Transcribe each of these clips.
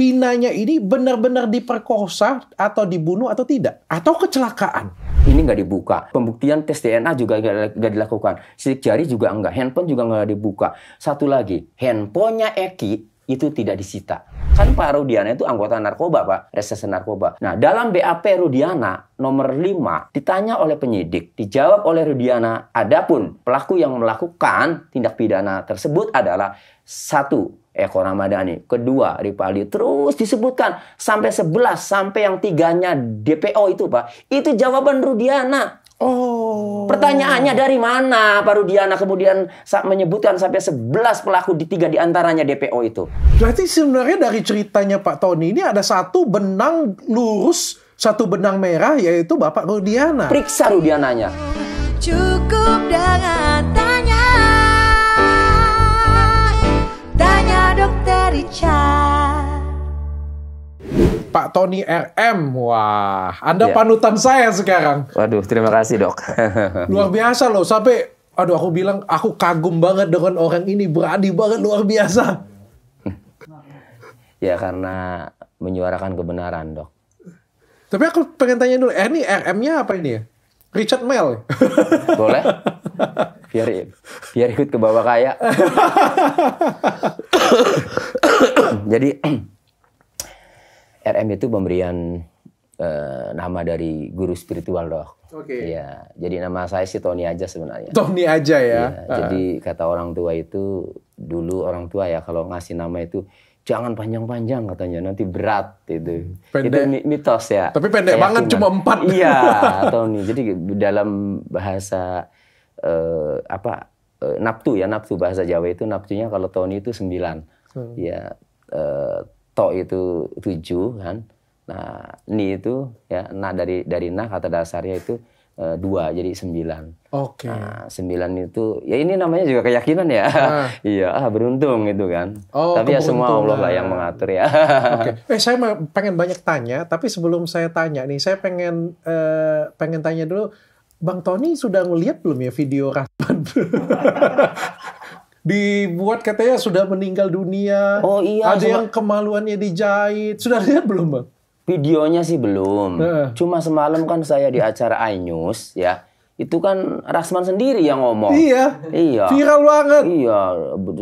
Vinanya ini benar-benar diperkosa atau dibunuh atau tidak? Atau kecelakaan? Ini nggak dibuka. Pembuktian tes DNA juga nggak nggak dilakukan. Sidik jari juga enggak. Handphone juga nggak dibuka. Satu lagi, handphonenya Eki itu tidak disita. Kan Pak Rudiana itu anggota narkoba, Pak. Reserse narkoba. Nah, dalam BAP Rudiana nomor 5 ditanya oleh penyidik, dijawab oleh Rudiana, adapun pelaku yang melakukan tindak pidana tersebut adalah satu Eko Ramadhani, kedua Ripaldi, terus disebutkan sampai 11 sampai yang tiganya DPO itu Pak, itu jawaban Rudiana. Oh. Pertanyaannya dari mana Pak Rudiana kemudian menyebutkan sampai 11 pelaku di tiga di antaranya DPO itu? Berarti sebenarnya dari ceritanya Pak Tony ini ada satu benang lurus, satu benang merah yaitu Bapak Rudiana. Periksa Rudiananya. Cukup dengan dokter Richard Pak Tony RM. Wah, Anda Ya. panutan saya sekarang. Waduh, terima kasih dok. Luar biasa loh, sampai aduh aku bilang aku kagum banget dengan orang ini, berani banget luar biasa. ya karena menyuarakan kebenaran dok. Tapi aku pengen tanya dulu, eh ini RM-nya apa ini ya? Richard Mel. Boleh? Biar biar ikut ke bawah kaya. Jadi RM itu pemberian eh, nama dari guru spiritual dok. Oke. Iya, jadi nama saya sih Tony aja sebenarnya. Tony aja ya. Iya, Jadi kata orang tua itu dulu orang tua ya kalau ngasih nama itu jangan panjang-panjang katanya nanti berat itu. Pendek. Itu mi- mitos ya. Tapi pendek banget, Keyakinan. cuma empat. Iya, Tony. Jadi dalam bahasa eh, apa eh, naptu ya naptu bahasa Jawa itu naptunya kalau Tony itu sembilan. Hmm. Ya eh, to itu tujuh kan. Nah ni itu ya nah dari dari nah kata dasarnya itu eh, dua jadi sembilan. Oke. Nah, sembilan itu ya ini namanya juga keyakinan ya. Ah. iya, ah beruntung itu kan. Oh, Tapi ya semua Allah lah yang mengatur ya. Oke. Eh saya pengen banyak tanya, tapi sebelum saya tanya nih, saya pengen eh, pengen tanya dulu, Bang Tony sudah ngeliat belum ya video Rahman? Dibuat katanya sudah meninggal dunia. Oh iya, Ada sama- yang kemaluannya dijahit. Sudah lihat belum bang? Videonya sih belum. Heeh. Cuma semalam kan saya di acara iNews ya. Itu kan Rasman sendiri yang ngomong. Iya. Iya. Viral banget. Iya,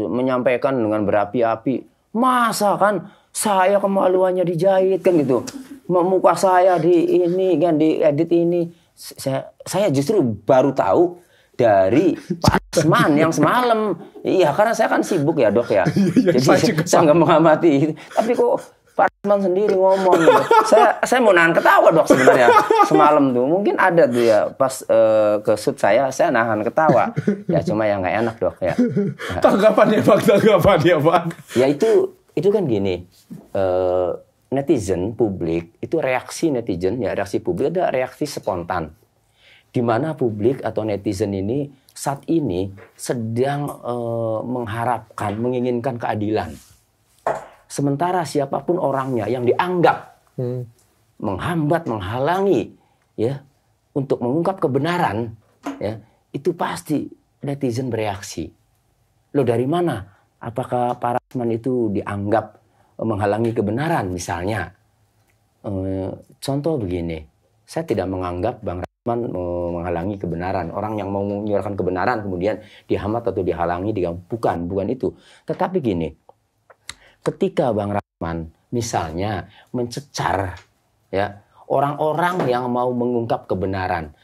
menyampaikan dengan berapi-api. Masa kan saya kemaluannya dijahit kan gitu. Muka saya di ini kan di edit ini. Saya saya justru baru tahu dari Pak Asman yang semalam. Iya, karena saya kan sibuk ya dok ya. iya, Jadi saya saya, nggak mengamati. Tapi kok Pak Asman sendiri ngomong. Gitu. saya saya mau nahan ketawa dok sebenarnya semalam tuh. Mungkin ada tuh ya pas eh, ke shoot saya saya nahan ketawa. Ya cuma yang nggak enak dok ya. Tanggapannya bang, tanggapannya bang. Ya itu itu kan gini. eh, netizen publik itu reaksi netizen ya reaksi publik ada reaksi spontan. Di mana publik atau netizen ini saat ini sedang eh, mengharapkan menginginkan keadilan. Sementara siapa pun orangnya yang dianggap Hmm. menghambat menghalangi ya untuk mengungkap kebenaran ya itu pasti netizen bereaksi. Lo dari mana? Apakah para Rasman itu dianggap menghalangi kebenaran misalnya. Eh, contoh begini saya tidak menganggap Bang Rasman eh, menghalangi kebenaran. Orang yang mau menyuarakan kebenaran kemudian dihambat atau dihalangi bukan bukan itu. Tetapi gini ketika Bang Rahman misalnya mencecar ya orang-orang yang mau mengungkap kebenaran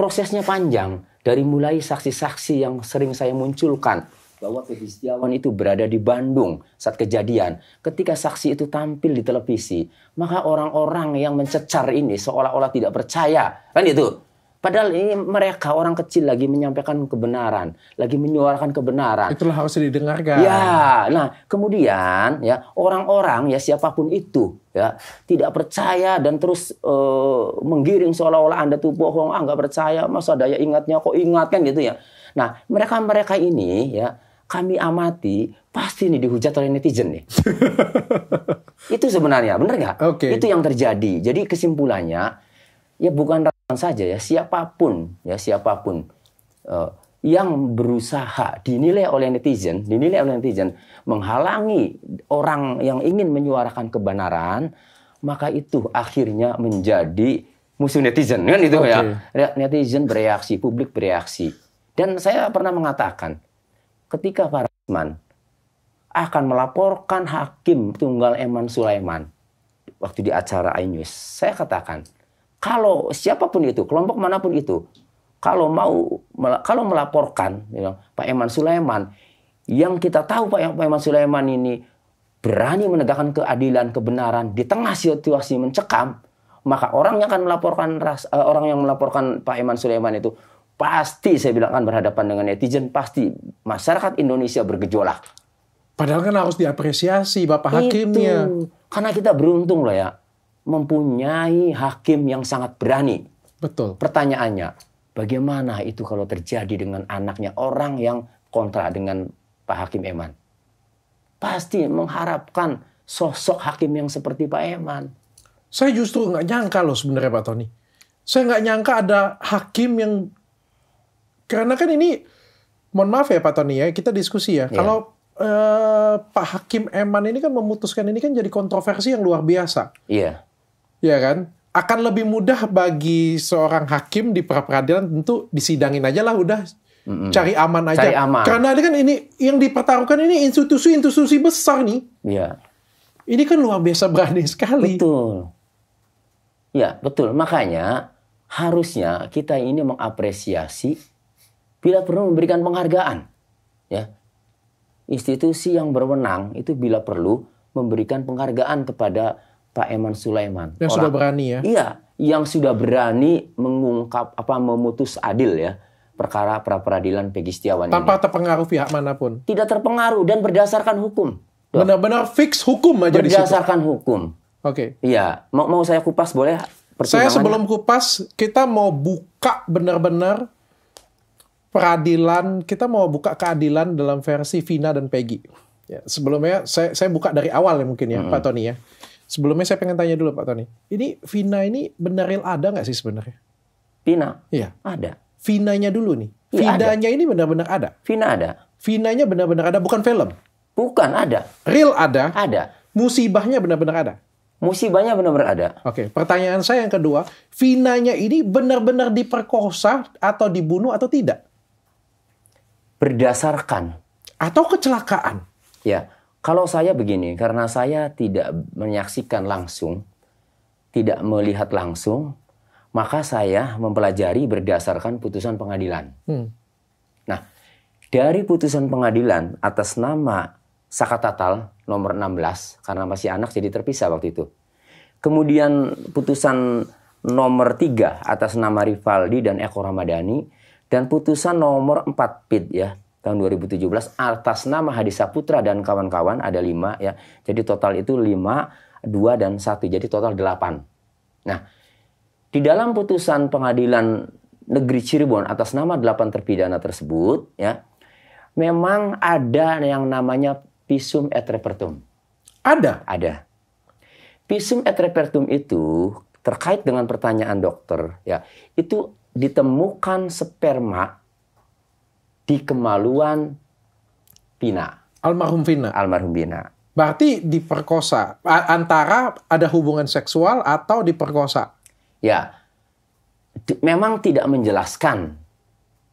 prosesnya panjang. Dari mulai saksi-saksi yang sering saya munculkan bahwa Setiawan itu berada di Bandung saat kejadian. Ketika saksi itu tampil di televisi, maka orang-orang yang mencecar ini seolah-olah tidak percaya. Kan itu. Padahal ini mereka orang kecil lagi menyampaikan kebenaran, lagi menyuarakan kebenaran. Itulah harus didengarkan. Ya, nah kemudian ya orang-orang ya siapa pun itu ya tidak percaya dan terus eh, menggiring seolah-olah anda tuh bohong, ah nggak percaya, masa daya ingatnya kok ingat kan gitu ya. Nah mereka-mereka ini ya kami amati pasti nih dihujat oleh netizen nih. itu sebenarnya benar nggak? Oke. Itu yang terjadi. Jadi kesimpulannya ya bukan Rahman saja ya siapa pun ya siapa pun eh, yang berusaha dinilai oleh netizen, dinilai oleh netizen menghalangi orang yang ingin menyuarakan kebenaran, maka itu akhirnya menjadi musuh netizen kan itu Oke. ya. Netizen bereaksi, publik bereaksi. Dan saya pernah mengatakan ketika Rasman akan melaporkan hakim tunggal Eman Sulaiman waktu di acara iNews, saya katakan kalau siapa pun itu, kelompok mana pun itu, kalau mau kalau melaporkan ya, Pak Eman Sulaiman yang kita tahu Pak Eman Sulaiman ini berani menegakkan keadilan kebenaran di tengah situasi mencekam maka orang yang akan melaporkan eh, orang yang melaporkan Pak Eman Sulaiman itu pasti saya bilang akan berhadapan dengan netizen pasti masyarakat Indonesia bergejolak Padahal kan harus diapresiasi Bapak hakimnya. itu karena kita beruntung loh ya mempunyai hakim yang sangat berani Betul. Pertanyaannya, bagaimana itu kalau terjadi dengan anaknya orang yang kontra dengan Pak Hakim Eman? Pasti mengharapkan sosok hakim yang seperti Pak Eman. Saya justru nggak nyangka loh sebenarnya Pak Tony. Saya nggak nyangka ada hakim yang karena kan ini, mohon maaf ya Pak Tony ya, kita diskusi ya. Iya. Kalau eh, Pak Hakim Eman ini kan memutuskan ini kan jadi kontroversi yang luar biasa, Iya, ya kan? Akan lebih mudah bagi seorang hakim di pra peradilan tentu disidangin aja lah udah cari aman aja. Cari aman. Karena ini kan ini yang dipertaruhkan ini institusi-institusi besar nih. iya. Ini kan luar biasa berani sekali. Betul. Ya, betul. Makanya harusnya kita ini mengapresiasi bila perlu memberikan penghargaan. Ya. Institusi yang berwenang itu bila perlu memberikan penghargaan kepada Pak Eman Sulaiman. Yang sudah berani ya. Iya, yang sudah berani mengungkap apa memutus adil ya perkara pra peradilan Pegi Setiawan Tanpa ini. terpengaruh pihak mana pun. Tidak terpengaruh dan berdasarkan hukum. Benar-benar fix hukum aja di situ. berdasarkan hukum. Oke. Iya, mau mau saya kupas boleh? Saya sebelum kupas, kita mau buka benar-benar peradilan, kita mau buka keadilan dalam versi Vina dan Peggy. Ya, sebelumnya saya saya buka dari awal ya mungkin ya, Pak Tony ya. Sebelumnya saya pengen tanya dulu Pak Tony. Ini Vina ini benar real ada nggak sih sebenarnya? Vina Iya. ada. Vinanya dulu nih. Ada. Vinanya ini benar-benar ada. Vina ada. Vinanya benar-benar ada, bukan film. Bukan ada. Real ada, Ada. musibahnya benar-benar ada. Musibahnya benar-benar ada. Oke, pertanyaan saya yang kedua, Vinanya ini benar-benar diperkosa atau dibunuh atau tidak? Berdasarkan Atau kecelakaan? ya. Kalau saya begini, karena saya tidak menyaksikan langsung, tidak melihat langsung, maka saya mempelajari berdasarkan putusan pengadilan. Hmm. Nah, dari putusan pengadilan atas nama Saka Tatal nomor 16 karena masih anak jadi terpisah waktu itu. Kemudian putusan nomor 3 atas nama Rivaldi dan Eko Ramadhani dan putusan nomor 4 PID ya tahun 2017 atas nama Hadi Saputra dan kawan-kawan ada 5 ya. Jadi total itu 5, 2 dan 1 jadi total 8. Nah, di dalam putusan pengadilan negeri Cirebon atas nama delapan terpidana tersebut ya memang ada yang namanya pisum et repertum Ada. ada pisum et repertum itu terkait dengan pertanyaan dokter ya itu ditemukan sperma di kemaluan Pina Almarhum Vina. almarhum Pina Berarti diperkosa. Antara ada hubungan seksual atau diperkosa. ya memang tidak menjelaskan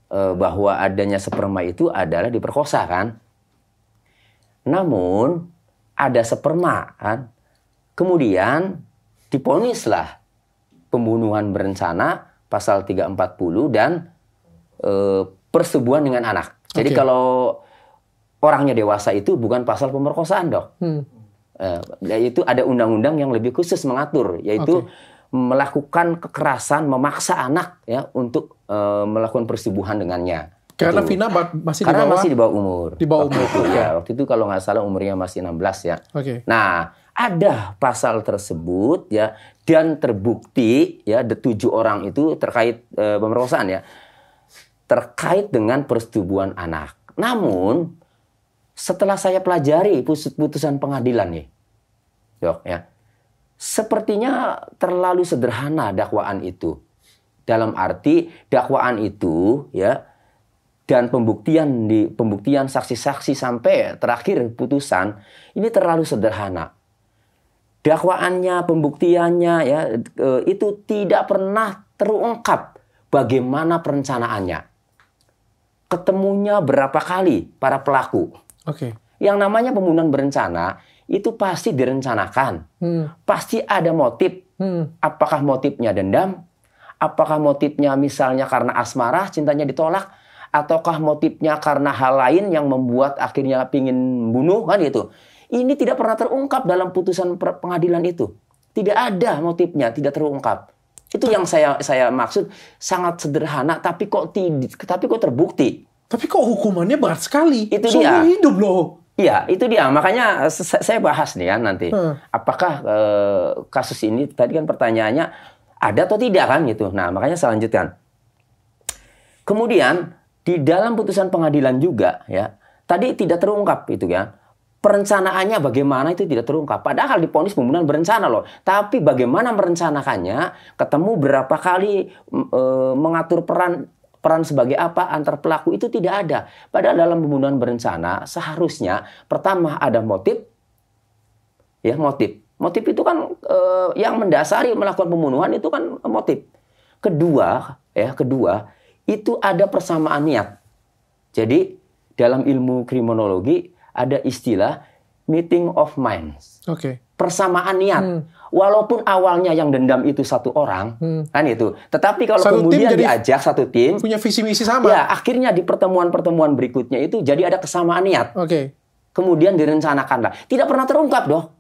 eh, bahwa adanya sperma itu adalah diperkosa kan. Namun ada sperma kan. Kemudian diponislah pembunuhan berencana pasal 340 dan eh, persetubuhan dengan anak. Jadi Oke. kalau orangnya dewasa itu bukan pasal pemerkosaan, Dok. Hmm. Eh, yaitu ada undang-undang yang lebih khusus mengatur yaitu Oke. melakukan kekerasan memaksa anak ya untuk eh, melakukan persetubuhan dengannya. Karena Itu. Vina masih di karena bawah. masih di bawah umur. Di bawah Waktu umur. itu, ya. Waktu itu kalau nggak salah umurnya masih 16 ya. Oke. Nah, ada pasal tersebut ya dan terbukti ya ada tujuh orang itu terkait eh, pemerkosaan ya terkait dengan persetubuhan anak. Namun setelah saya pelajari putusan pengadilan nih, dok ya, sepertinya terlalu sederhana dakwaan itu. Dalam arti dakwaan itu ya dan pembuktian di pembuktian saksi-saksi sampai terakhir putusan ini terlalu sederhana. Dakwaannya, pembuktiannya ya eh, itu tidak pernah terungkap bagaimana perencanaannya. Ketemunya berapa kali para pelaku. Oke. Yang namanya pembunuhan berencana itu pasti direncanakan. Hmm. Pasti ada motif. Hmm. Apakah motifnya dendam? Apakah motifnya misalnya karena asmara, cintanya ditolak? Ataukah motifnya karena hal lain yang membuat akhirnya pingin bunuh kan gitu? Ini tidak pernah terungkap dalam putusan pengadilan itu. Tidak ada motifnya, tidak terungkap. Itu yang saya saya maksud sangat sederhana, tapi kok tidak, tapi kok terbukti. Tapi kok hukumannya berat sekali? Itu Seumur dia. hidup loh. Iya, itu dia. Makanya saya bahas nih kan nanti. Hmm. Apakah eh, kasus ini tadi kan pertanyaannya ada atau tidak kan gitu. Nah, makanya saya lanjutkan. Kemudian di dalam putusan pengadilan juga ya, tadi tidak terungkap itu kan. Perencanaannya bagaimana itu tidak terungkap. Padahal diponis pembunuhan berencana loh. Tapi bagaimana merencanakannya, ketemu berapa kali eh, mengatur peran peran sebagai apa antar pelaku itu tidak ada. Padahal dalam pembunuhan berencana seharusnya pertama ada motif ya motif. Motif itu kan eh, yang mendasari melakukan pembunuhan itu kan motif. Kedua, ya, kedua itu ada persamaan niat. Jadi dalam ilmu kriminologi ada istilah meeting of minds. Oke. Persamaan niat. Hmm. Walaupun awalnya yang dendam itu satu orang, Hmm. kan itu. Tetapi kalau Satu kemudian diajak satu tim, Punya visi misi sama. ya akhirnya di pertemuan-pertemuan berikutnya itu jadi ada kesamaan niat Oke. kemudian direncanakanlah. Tidak pernah terungkap dong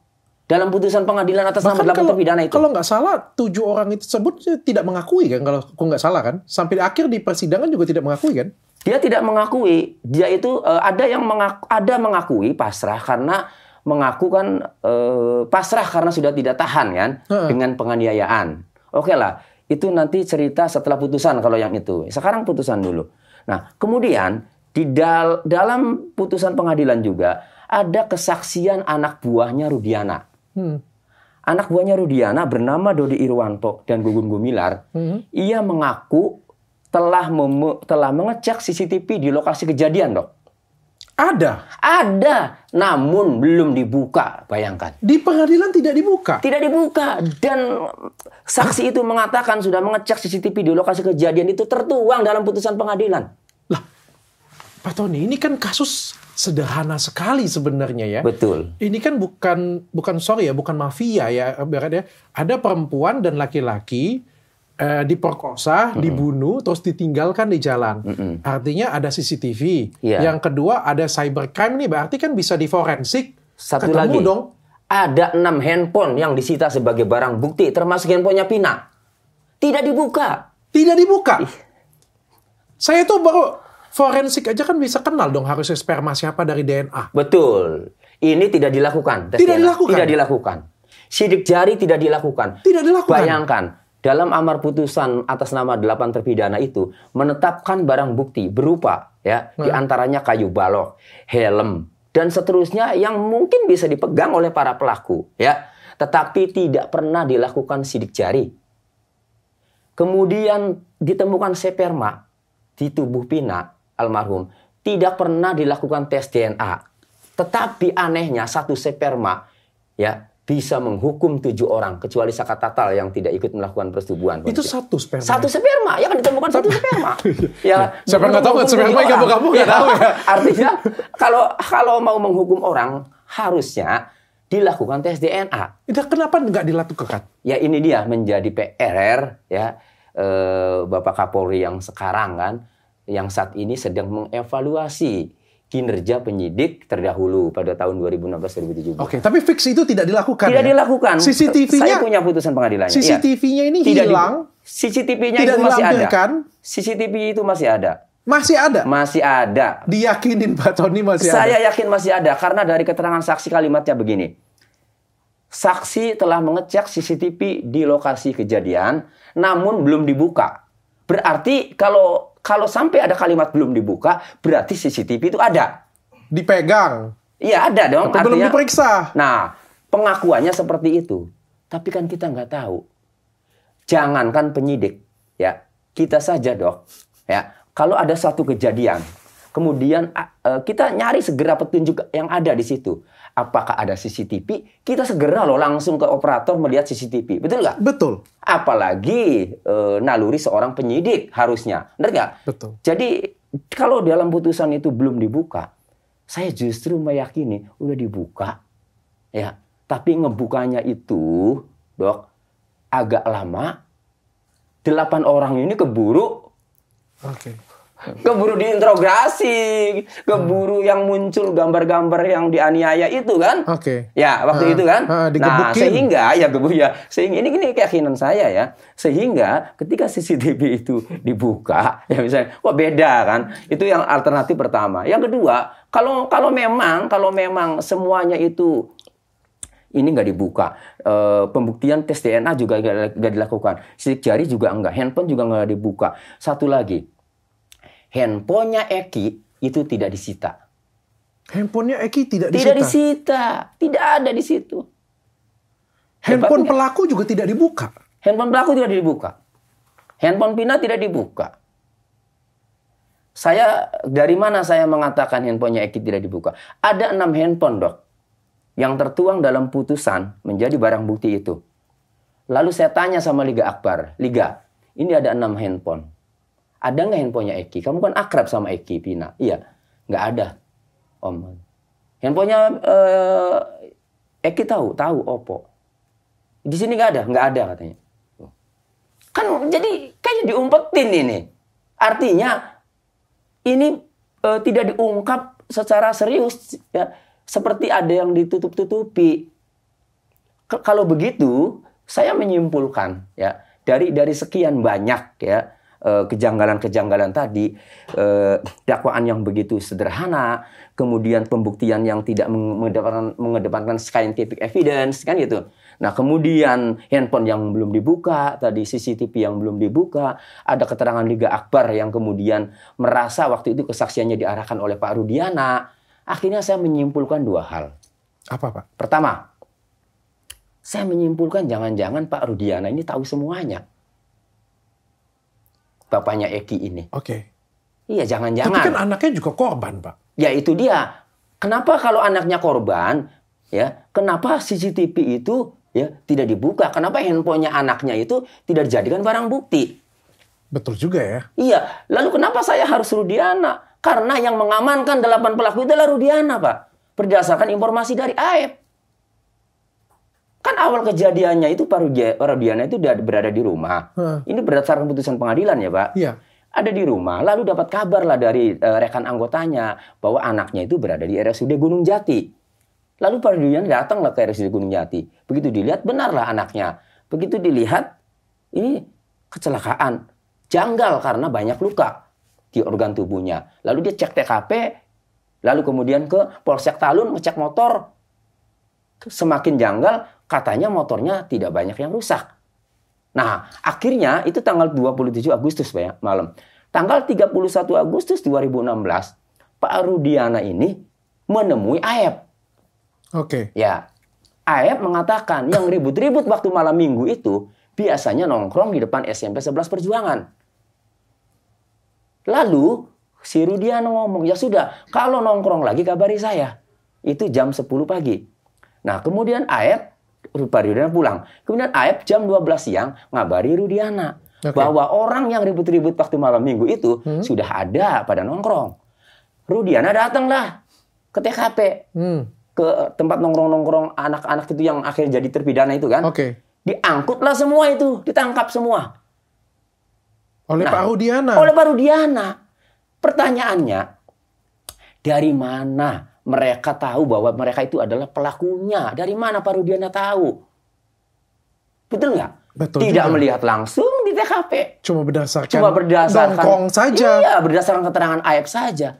dalam putusan pengadilan atas nama delapan terpidana itu. kalau nggak salah tujuh orang itu tersebut tidak mengakui kan kalau aku nggak salah kan sampai akhir di persidangan juga tidak mengakui kan Dia tidak mengakui. Dia itu eh, ada yang mengaku, ada mengakui pasrah karena mengaku kan eh, pasrah karena sudah tidak tahan kan Heeh. dengan penganiayaan. Oke lah, itu nanti cerita setelah putusan kalau yang itu. Sekarang putusan dulu. Nah, kemudian di dal- dalam putusan pengadilan juga ada kesaksian anak buahnya Rudiana. Hmm. Anak buahnya Rudiana bernama Dodi Irwanto dan Gugun Gumilar. Mhm. Ia mengaku telah telah mengecek CCTV di lokasi kejadian, Dok. ada Ada, namun belum dibuka. Bayangkan. di pengadilan tidak dibuka Tidak dibuka dan saksi itu mengatakan sudah mengecek CCTV di lokasi kejadian itu tertuang dalam putusan pengadilan. lah Pak Tony ini kan kasus sederhana sekali sebenarnya ya Betul. ini kan bukan bukan sorry ya bukan mafia ya ibaratnya ada perempuan dan laki-laki eh, diperkosa, dibunuh, terus ditinggalkan di jalan. Artinya ada CCTV. Iya. Yang kedua ada cybercrime nih, berarti kan bisa di forensik. Satu Ketemu lagi. dong. Ada enam handphone yang disita sebagai barang bukti, termasuk handphonenya Pina. Tidak dibuka. Tidak dibuka. Saya tuh baru forensik aja kan bisa kenal dong harusnya sperma siapa dari DNA. Betul. Ini tidak dilakukan. Tidak DNA. dilakukan? Tidak dilakukan. Sidik jari tidak dilakukan. Tidak dilakukan. Bayangkan, dalam amar putusan atas nama delapan terpidana itu menetapkan barang bukti berupa ya di antaranya kayu balok, helm dan seterusnya yang mungkin bisa dipegang oleh para pelaku ya, tetapi tidak pernah dilakukan sidik jari. Kemudian ditemukan sperma di tubuh Pina almarhum tidak pernah dilakukan tes DNA. Tetapi anehnya satu sperma ya bisa menghukum tujuh orang kecuali Sakatatal yang tidak ikut melakukan persetubuhan. Itu satu sperma. Satu sperma, ya kan ditemukan satu sperma. ya, Siapa nggak tahu sperma kamu- kamu nggak tahu ya. Artinya kalau kalau mau menghukum orang harusnya dilakukan tes DNA. Itu kenapa nggak dilakukan? Ya ini dia menjadi PR ya eh, Bapak Kapolri yang sekarang kan yang saat ini sedang mengevaluasi kinerja penyidik terdahulu pada tahun 2016-2017. Oke, tapi fix itu tidak dilakukan. Tidak ya? dilakukan. CCTV-nya Saya punya putusan pengadilannya. Iya. CCTV-nya ini Tidak hilang, CCTV-nya tidak itu masih ada. CCTV itu masih ada. masih ada. Masih ada. Diyakinin Pak Tony masih Saya ada. yakin masih ada karena dari keterangan saksi kalimatnya begini. Saksi telah mengecek CCTV di lokasi kejadian namun belum dibuka. Berarti kalau kalau sampai ada kalimat belum dibuka, berarti CCTV itu ada. Dipegang, Iya ada dong. tapi belum artinya- diperiksa. Nah, pengakuannya seperti itu. Tapi kan kita nggak tahu. Jangankan penyidik, ya kita saja dok, ya kalau ada satu kejadian, kemudian eh, kita nyari segera petunjuk yang ada di situ. Apakah ada CCTV? Kita segera loh langsung ke operator melihat CCTV. Betul nggak? Betul. Apalagi eh, naluri seorang penyidik harusnya. Benar nggak? Betul. Jadi kalau dalam putusan itu belum dibuka, saya justru meyakini udah dibuka, ya. Tapi ngebukanya itu, dok, agak lama. Delapan orang ini keburu, Oke. Keburu diinterogasi, keburu yang muncul gambar-gambar yang dianiaya itu kan? Oke. Ya, waktu Ah, itu kan. ah, nah, sehingga ya gebu ya. Sehingga ini ini keyakinan saya ya. Sehingga ketika CCTV itu dibuka, ya misalnya, wah beda kan. Itu yang alternatif pertama. Yang kedua, kalau kalau memang kalau memang semuanya itu ini nggak dibuka, Eh, pembuktian tes DNA juga nggak nggak dilakukan, sidik jari juga enggak, handphone juga nggak dibuka. Satu lagi, handphonenya Eki itu tidak disita. Handphonenya Eki tidak disita. Tidak disita, tidak ada di situ. Handphone Hebatnya. pelaku juga tidak dibuka. Handphone pelaku tidak dibuka. Handphone Pina tidak dibuka. Saya dari mana saya mengatakan handphonenya Eki tidak dibuka? Ada enam handphone dok yang tertuang dalam putusan menjadi barang bukti itu. Lalu saya tanya sama Liga Akbar, Liga, ini ada enam handphone. Ada nggak handphonenya Eki? Kamu kan akrab sama Eki Pina. Iya, nggak ada. Om. Handphonenya eh, Eki tahu, tahu Oppo. Di sini nggak ada, nggak ada katanya. Kan jadi kayaknya diumpetin ini. Artinya ini eh, tidak diungkap secara serius ya seperti ada yang ditutup-tutupi. Kalau begitu, saya menyimpulkan ya dari dari sekian banyak ya kejanggalan-kejanggalan tadi eh, dakwaan yang begitu sederhana, kemudian pembuktian yang tidak meng- mengedepankan, mengedepankan scientific evidence kan gitu. Nah, kemudian handphone yang belum dibuka, tadi CCTV yang belum dibuka, ada keterangan Liga Akbar yang kemudian merasa waktu itu kesaksiannya diarahkan oleh Pak Rudiana. Akhirnya saya menyimpulkan dua hal. Apa Pak? Pertama, saya menyimpulkan jangan-jangan Pak Rudiana ini tahu semuanya. Bapaknya Eki ini. Oke. Iya, Tapi jangan-jangan. kan anaknya juga korban Pak. Ya itu dia. Kenapa kalau anaknya korban, ya, kenapa CCTV itu ya tidak dibuka? Kenapa handphonenya anaknya itu tidak dijadikan barang bukti? Betul juga ya. Iya, lalu kenapa saya harus Rudiana? Karena yang mengamankan delapan pelaku itu adalah Rudiana, Pak. Berdasarkan informasi dari AEP. Kan awal kejadiannya itu Pak Rudi- Pak Rudiana itu berada di rumah. Hah. Ini berdasarkan putusan pengadilan ya, Pak. Iya. Ada di rumah, lalu dapat kabar lah dari eh, rekan anggotanya bahwa anaknya itu berada di RSUD Gunung Jati. Lalu Pak Rudiana datanglah ke RSUD Gunung Jati. Begitu dilihat, benarlah anaknya. Begitu dilihat, ini kecelakaan. Janggal karena banyak luka di organ tubuhnya. Lalu dia cek TKP, lalu kemudian ke Polsek Talun ngecek motor. Semakin janggal, katanya motornya tidak banyak yang rusak. Nah, akhirnya itu tanggal 27 Agustus Pak ya, malam. Tanggal 31 Agustus 2016, Pak Rudiana ini menemui Aep. Oke. Ya, Aep mengatakan yang ribut-ribut waktu malam minggu itu biasanya nongkrong di depan SMP 11 Perjuangan. Lalu si Rudiana ngomong, ya sudah, kalau nongkrong lagi kabari saya. Itu jam 10 pagi. Nah, kemudian Aep, Rudiana pulang. Kemudian Aep jam 12 siang ngabari Rudiana. Oke. Bahwa orang yang ribut-ribut waktu malam minggu itu sudah ada pada nongkrong. Rudiana datanglah ke TKP Hmm. ke tempat nongkrong-nongkrong anak-anak itu yang akhirnya jadi terpidana itu kan. Oke. Diangkutlah semua itu, ditangkap semua. Oleh Nah, Pak Rudiana. Oleh Pak Rudiana. Pertanyaannya, dari mana mereka tahu bahwa mereka itu adalah pelakunya? Dari mana Pak Rudiana tahu? Betul nggak? Betul Tidak juga. melihat langsung di TKP. Cuma berdasarkan Cuma berdasarkan nongkrong saja. Iya, berdasarkan keterangan Aep saja.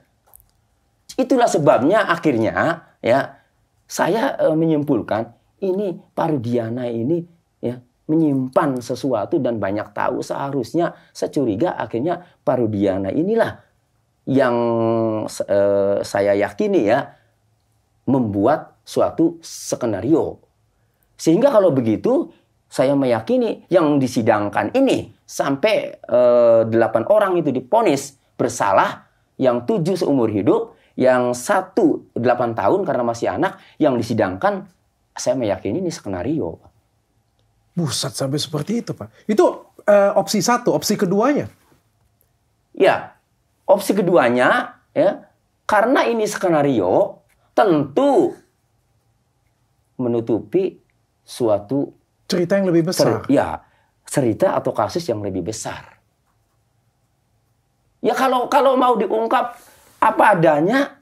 Itulah sebabnya akhirnya ya saya eh, menyimpulkan ini Pak Rudiana ini ya menyimpan sesuatu dan banyak tahu seharusnya securiga akhirnya Pak Rudiana inilah yang eh, saya yakini ya membuat suatu skenario. Sehingga kalau begitu saya meyakini yang disidangkan ini sampai eh, delapan orang itu diponis bersalah, yang tujuh seumur hidup, yang satu delapan tahun karena masih anak, yang disidangkan, saya meyakini ini skenario. Buset sampai seperti itu Pak. Itu eh, opsi satu, opsi keduanya. Ya, opsi keduanya, ya, karena ini skenario, tentu menutupi suatu Cerita yang lebih besar. cer- ya cerita atau kasus yang lebih besar. Ya kalau kalau mau diungkap apa adanya,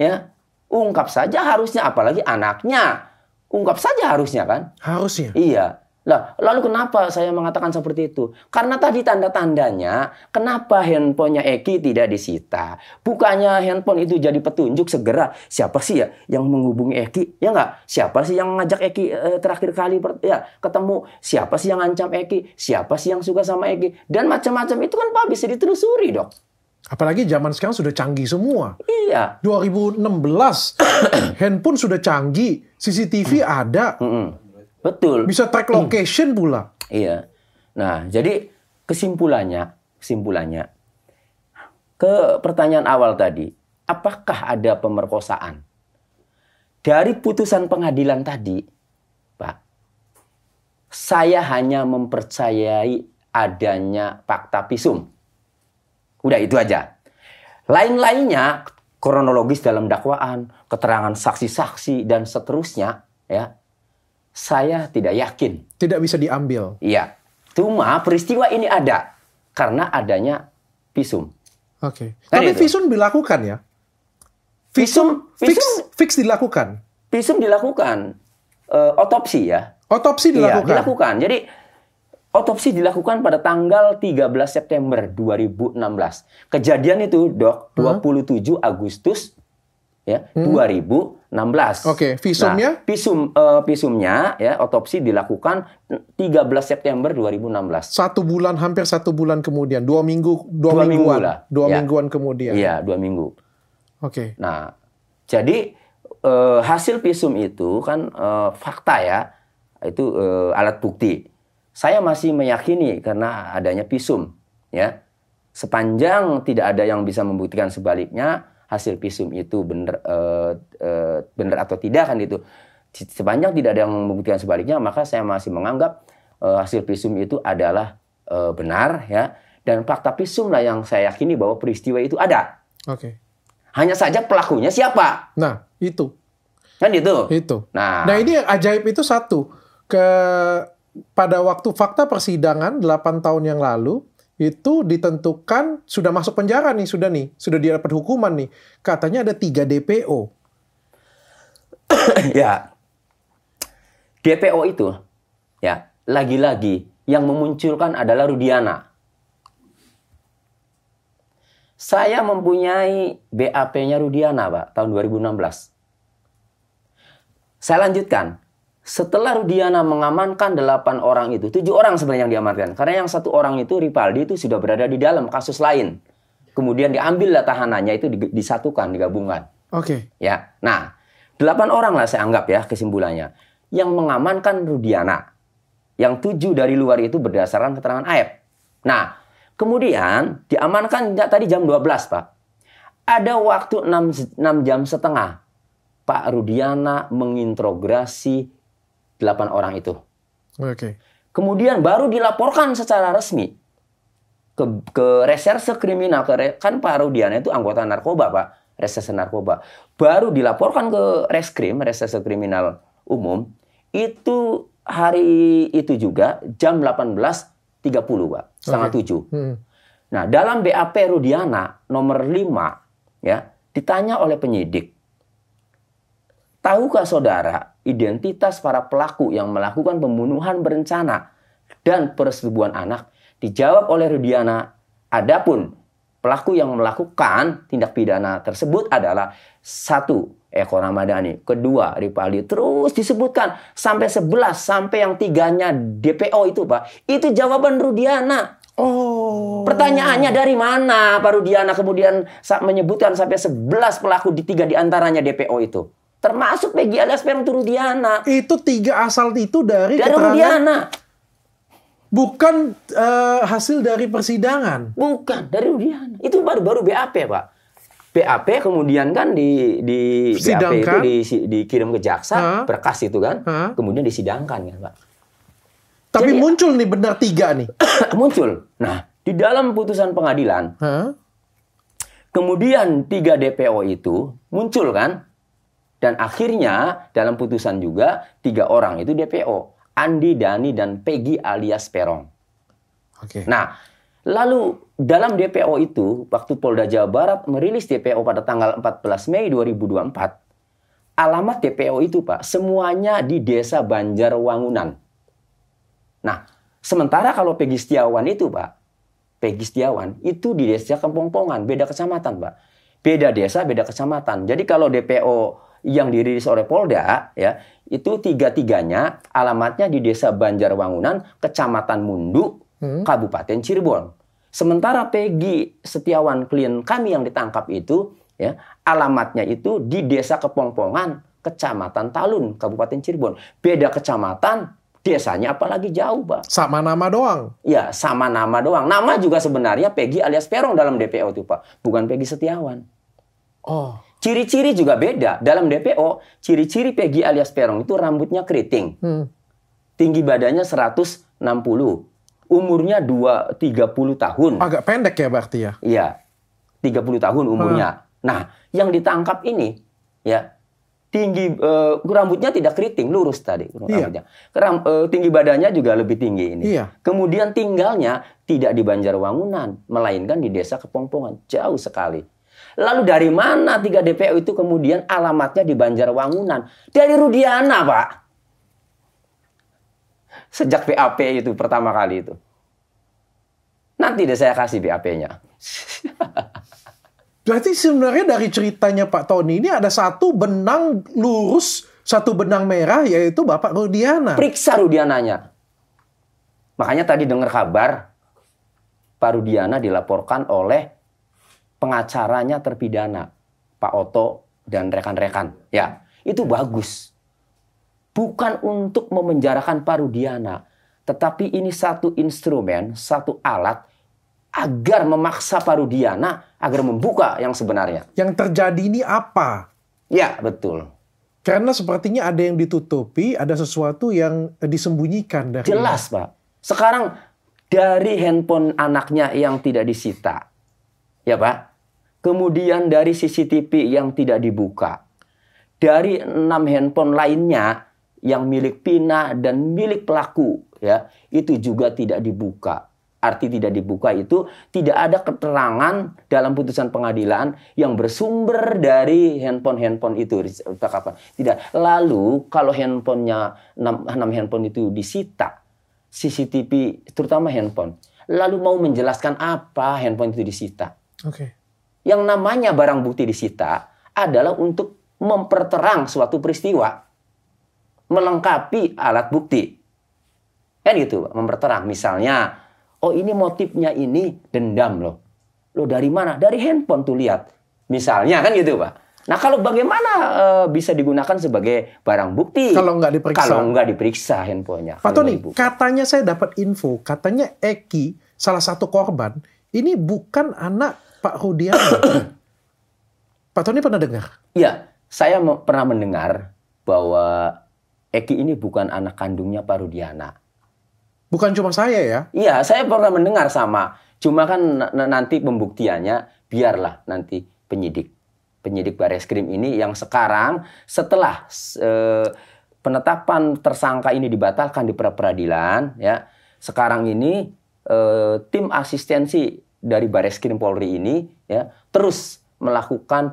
ya ungkap saja harusnya, apalagi anaknya, ungkap saja harusnya kan? Harusnya. Iya. Lah, lalu kenapa saya mengatakan seperti itu? Karena tadi tanda-tandanya, kenapa handphonenya Eki tidak disita? Bukannya handphone itu jadi petunjuk segera. Siapa sih ya yang menghubungi Eki? Ya nggak? Siapa sih yang ngajak Eki eh, terakhir kali ya ketemu? Siapa sih yang ngancam Eki? Siapa sih yang suka sama Eki? Dan macam-macam itu kan Pak bisa ditelusuri dok. Apalagi zaman sekarang sudah canggih semua. Iya. 2016 handphone sudah canggih, CCTV ada, Mm-mm. Betul. bisa track location pula. Iya. Nah, jadi kesimpulannya, kesimpulannya ke pertanyaan awal tadi, apakah ada pemerkosaan? Dari putusan pengadilan tadi, Pak, saya hanya mempercayai adanya fakta visum. Udah itu aja. Lain-lainnya kronologis dalam dakwaan, keterangan saksi-saksi dan seterusnya, ya. Saya tidak yakin Tidak bisa diambil. Iya. Cuma peristiwa ini ada karena adanya visum. Oke. Kan Tapi itu. visum dilakukan ya? Visum, Fix, visum, fix dilakukan. visum dilakukan Eh, otopsi ya. Otopsi Iya, dilakukan. dilakukan. Jadi otopsi dilakukan pada tanggal 13 September 2016. Kejadian itu, Dok, 27 Agustus ya, 2016. Oke, visumnya? Nah, visum eh, visumnya ya, otopsi dilakukan 13 September 2016. Satu bulan, hampir satu bulan kemudian. Dua minggu, dua, Dua minggu mingguan. lah. Dua Ya. mingguan kemudian. Iya, dua minggu. Oke. Nah, jadi eh, hasil visum itu kan eh, fakta ya, itu eh, alat bukti. Saya masih meyakini karena adanya visum, ya. Sepanjang tidak ada yang bisa membuktikan sebaliknya, hasil visum itu benar eh, eh, benar atau tidak kan itu. Sepanjang tidak ada yang membuktikan sebaliknya, maka saya masih menganggap eh, hasil visum itu adalah eh, benar ya. Dan fakta visum lah yang saya yakini bahwa peristiwa itu ada. Oke. Hanya saja pelakunya siapa? Nah, itu. Kan itu. Itu. Nah, Nah, ini yang ajaib itu satu. Ke pada waktu fakta persidangan 8 tahun yang lalu itu ditentukan sudah masuk penjara nih, sudah nih, sudah dia dapat hukuman nih. Katanya ada 3 DPO. ya. DPO itu ya, lagi-lagi yang memunculkan adalah Rudiana. Saya mempunyai BAP-nya Rudiana, Pak, tahun 2016. Saya lanjutkan. Setelah Rudiana mengamankan 8 orang itu, 7 orang sebenarnya yang diamankan. Karena yang satu orang itu, Ripaldi itu sudah berada di dalam kasus lain. Kemudian diambillah tahanannya itu di- disatukan, digabungkan. Oke. Ya, nah delapan orang lah saya anggap ya kesimpulannya yang mengamankan Rudiana, yang tujuh dari luar itu berdasarkan keterangan Aep. Nah, kemudian diamankan tadi jam 12 pak. Ada waktu 6, 6 jam setengah Pak Rudiana mengintrogasi delapan orang itu. Oke. Kemudian baru dilaporkan secara resmi ke, ke reserse kriminal ke re- kan Pak Rudiana itu anggota narkoba Pak reserse narkoba baru dilaporkan ke reskrim reserse kriminal umum itu hari itu juga jam 18.30 Pak setengah Oke. tujuh Hmm. Nah, dalam BAP Rudiana nomor 5 ya, ditanya oleh penyidik. Tahukah saudara identitas para pelaku yang melakukan pembunuhan berencana dan persetubuhan anak? Dijawab oleh Rudiana, adapun pelaku yang melakukan tindak pidana tersebut adalah satu Eko Ramadhani, kedua Ripaldi, terus disebutkan sampai 11 sampai yang tiganya DPO itu Pak. Itu jawaban Rudiana. Oh. Pertanyaannya dari mana Pak Rudiana kemudian menyebutkan sampai 11 pelaku di tiga di antaranya DPO itu. Termasuk Peggy alias Perum itu Rudiana. Itu tiga asal itu dari, Dari Rudiana. Bukan eh, hasil dari persidangan. Bukan dari Rudiana. Itu baru-baru BAP, Pak. BAP kemudian kan di di BAP itu di, dikirim ke jaksa Hah? berkas itu kan, Hah? kemudian disidangkan kan, Pak. Tapi Jadi- muncul nih benar tiga nih. Muncul. Nah, di dalam putusan pengadilan, Hah? kemudian tiga DPO itu muncul kan, dan akhirnya dalam putusan juga tiga orang itu DPO, Andi, Dani, dan Peggy alias Perong. Oke. Nah, lalu dalam DPO itu, waktu Polda Jawa Barat merilis DPO pada tanggal 14 Mei 2024, alamat DPO itu Pak, semuanya di Desa Banjarwangunan. Nah, sementara kalau Peggy Setiawan itu Pak, Peggy Setiawan itu di Desa Kempongpongan, beda kecamatan Pak. Beda desa, beda kecamatan. Jadi kalau DPO yang dirilis oleh Polda ya, itu tiga-tiganya alamatnya di Desa Banjarwangunan, Kecamatan Mundu, Hmm. Kabupaten Cirebon. Sementara Peggy Setiawan klien kami yang ditangkap itu ya, alamatnya itu di Desa Kepongpongan, Kecamatan Talun, Kabupaten Cirebon. Beda kecamatan, desanya apalagi jauh, Pak. Sama nama doang. Ya, sama nama doang. Nama juga sebenarnya Peggy alias Perong dalam DPO itu, Pak. Bukan Peggy Setiawan. Oh. Ciri-ciri juga beda. Dalam DPO, ciri-ciri Peggy alias Perong itu rambutnya keriting. Hmm. Tinggi badannya 160. Umurnya 2, 30 tahun. Agak pendek ya berarti ya. Iya. 30 tahun umurnya. Nah, yang ditangkap ini ya tinggi eh, rambutnya tidak keriting, lurus tadi Iya. rambutnya. Ram- eh, tinggi badannya juga lebih tinggi ini. Iya. Kemudian tinggalnya tidak di Banjarwangunan, melainkan di Desa Kepongpongan, jauh sekali. Lalu dari mana tiga DPO itu kemudian alamatnya di Banjarwangunan? Dari Rudiana, Pak. Sejak BAP itu pertama kali itu. Nanti deh saya kasih BAP-nya. Berarti sebenarnya dari ceritanya Pak Tony ini ada satu benang lurus, satu benang merah yaitu Bapak Rudiana. Periksa Rudiananya. Makanya tadi dengar kabar Pak Rudiana dilaporkan oleh pengacaranya terpidana, Pak Oto dan rekan-rekan. Ya, itu bagus. Bukan untuk memenjarakan Pak Rudiana, tetapi ini satu instrumen, satu alat agar memaksa Pak Rudiana agar membuka yang sebenarnya. Yang terjadi ini apa? Ya, betul. Karena sepertinya ada yang ditutupi, ada sesuatu yang eh, disembunyikan dari Jelas, Pak. Sekarang dari handphone anaknya yang tidak disita. Ya, Pak. Kemudian dari CCTV yang tidak dibuka. Dari enam handphone lainnya yang milik Pina dan milik pelaku, ya, itu juga tidak dibuka. Arti tidak dibuka itu tidak ada keterangan dalam putusan pengadilan yang bersumber dari handphone-handphone itu. Tidak. Lalu kalau handphonenya 6, 6 handphone itu disita, CCTV terutama handphone, lalu mau menjelaskan apa handphone itu disita. Oke. Yang namanya barang bukti disita adalah untuk memperterang suatu peristiwa. Melengkapi alat bukti. Kan gitu, memperterang. Misalnya, oh ini motifnya ini dendam loh. Loh dari mana? Dari handphone tuh lihat. Misalnya kan gitu, Pak. Nah kalau bagaimana eh, bisa digunakan sebagai barang bukti? Kalau nggak diperiksa. Kalau nggak diperiksa handphonenya. Pak Tony, katanya saya dapat info, katanya Eki, salah satu korban, ini bukan anak Pak Rudiana. Pak Tony pernah dengar? Iya, saya pernah mendengar bahwa Eki ini bukan anak kandungnya Pak Rudiana. Bukan cuma saya ya. Iya, saya pernah mendengar sama. Cuma kan na- na- nanti pembuktiannya biarlah nanti penyidik. Penyidik Bareskrim ini yang sekarang setelah eh, penetapan tersangka ini dibatalkan di pra peradilan ya. Sekarang ini eh, tim asistensi dari Bareskrim Polri ini ya terus melakukan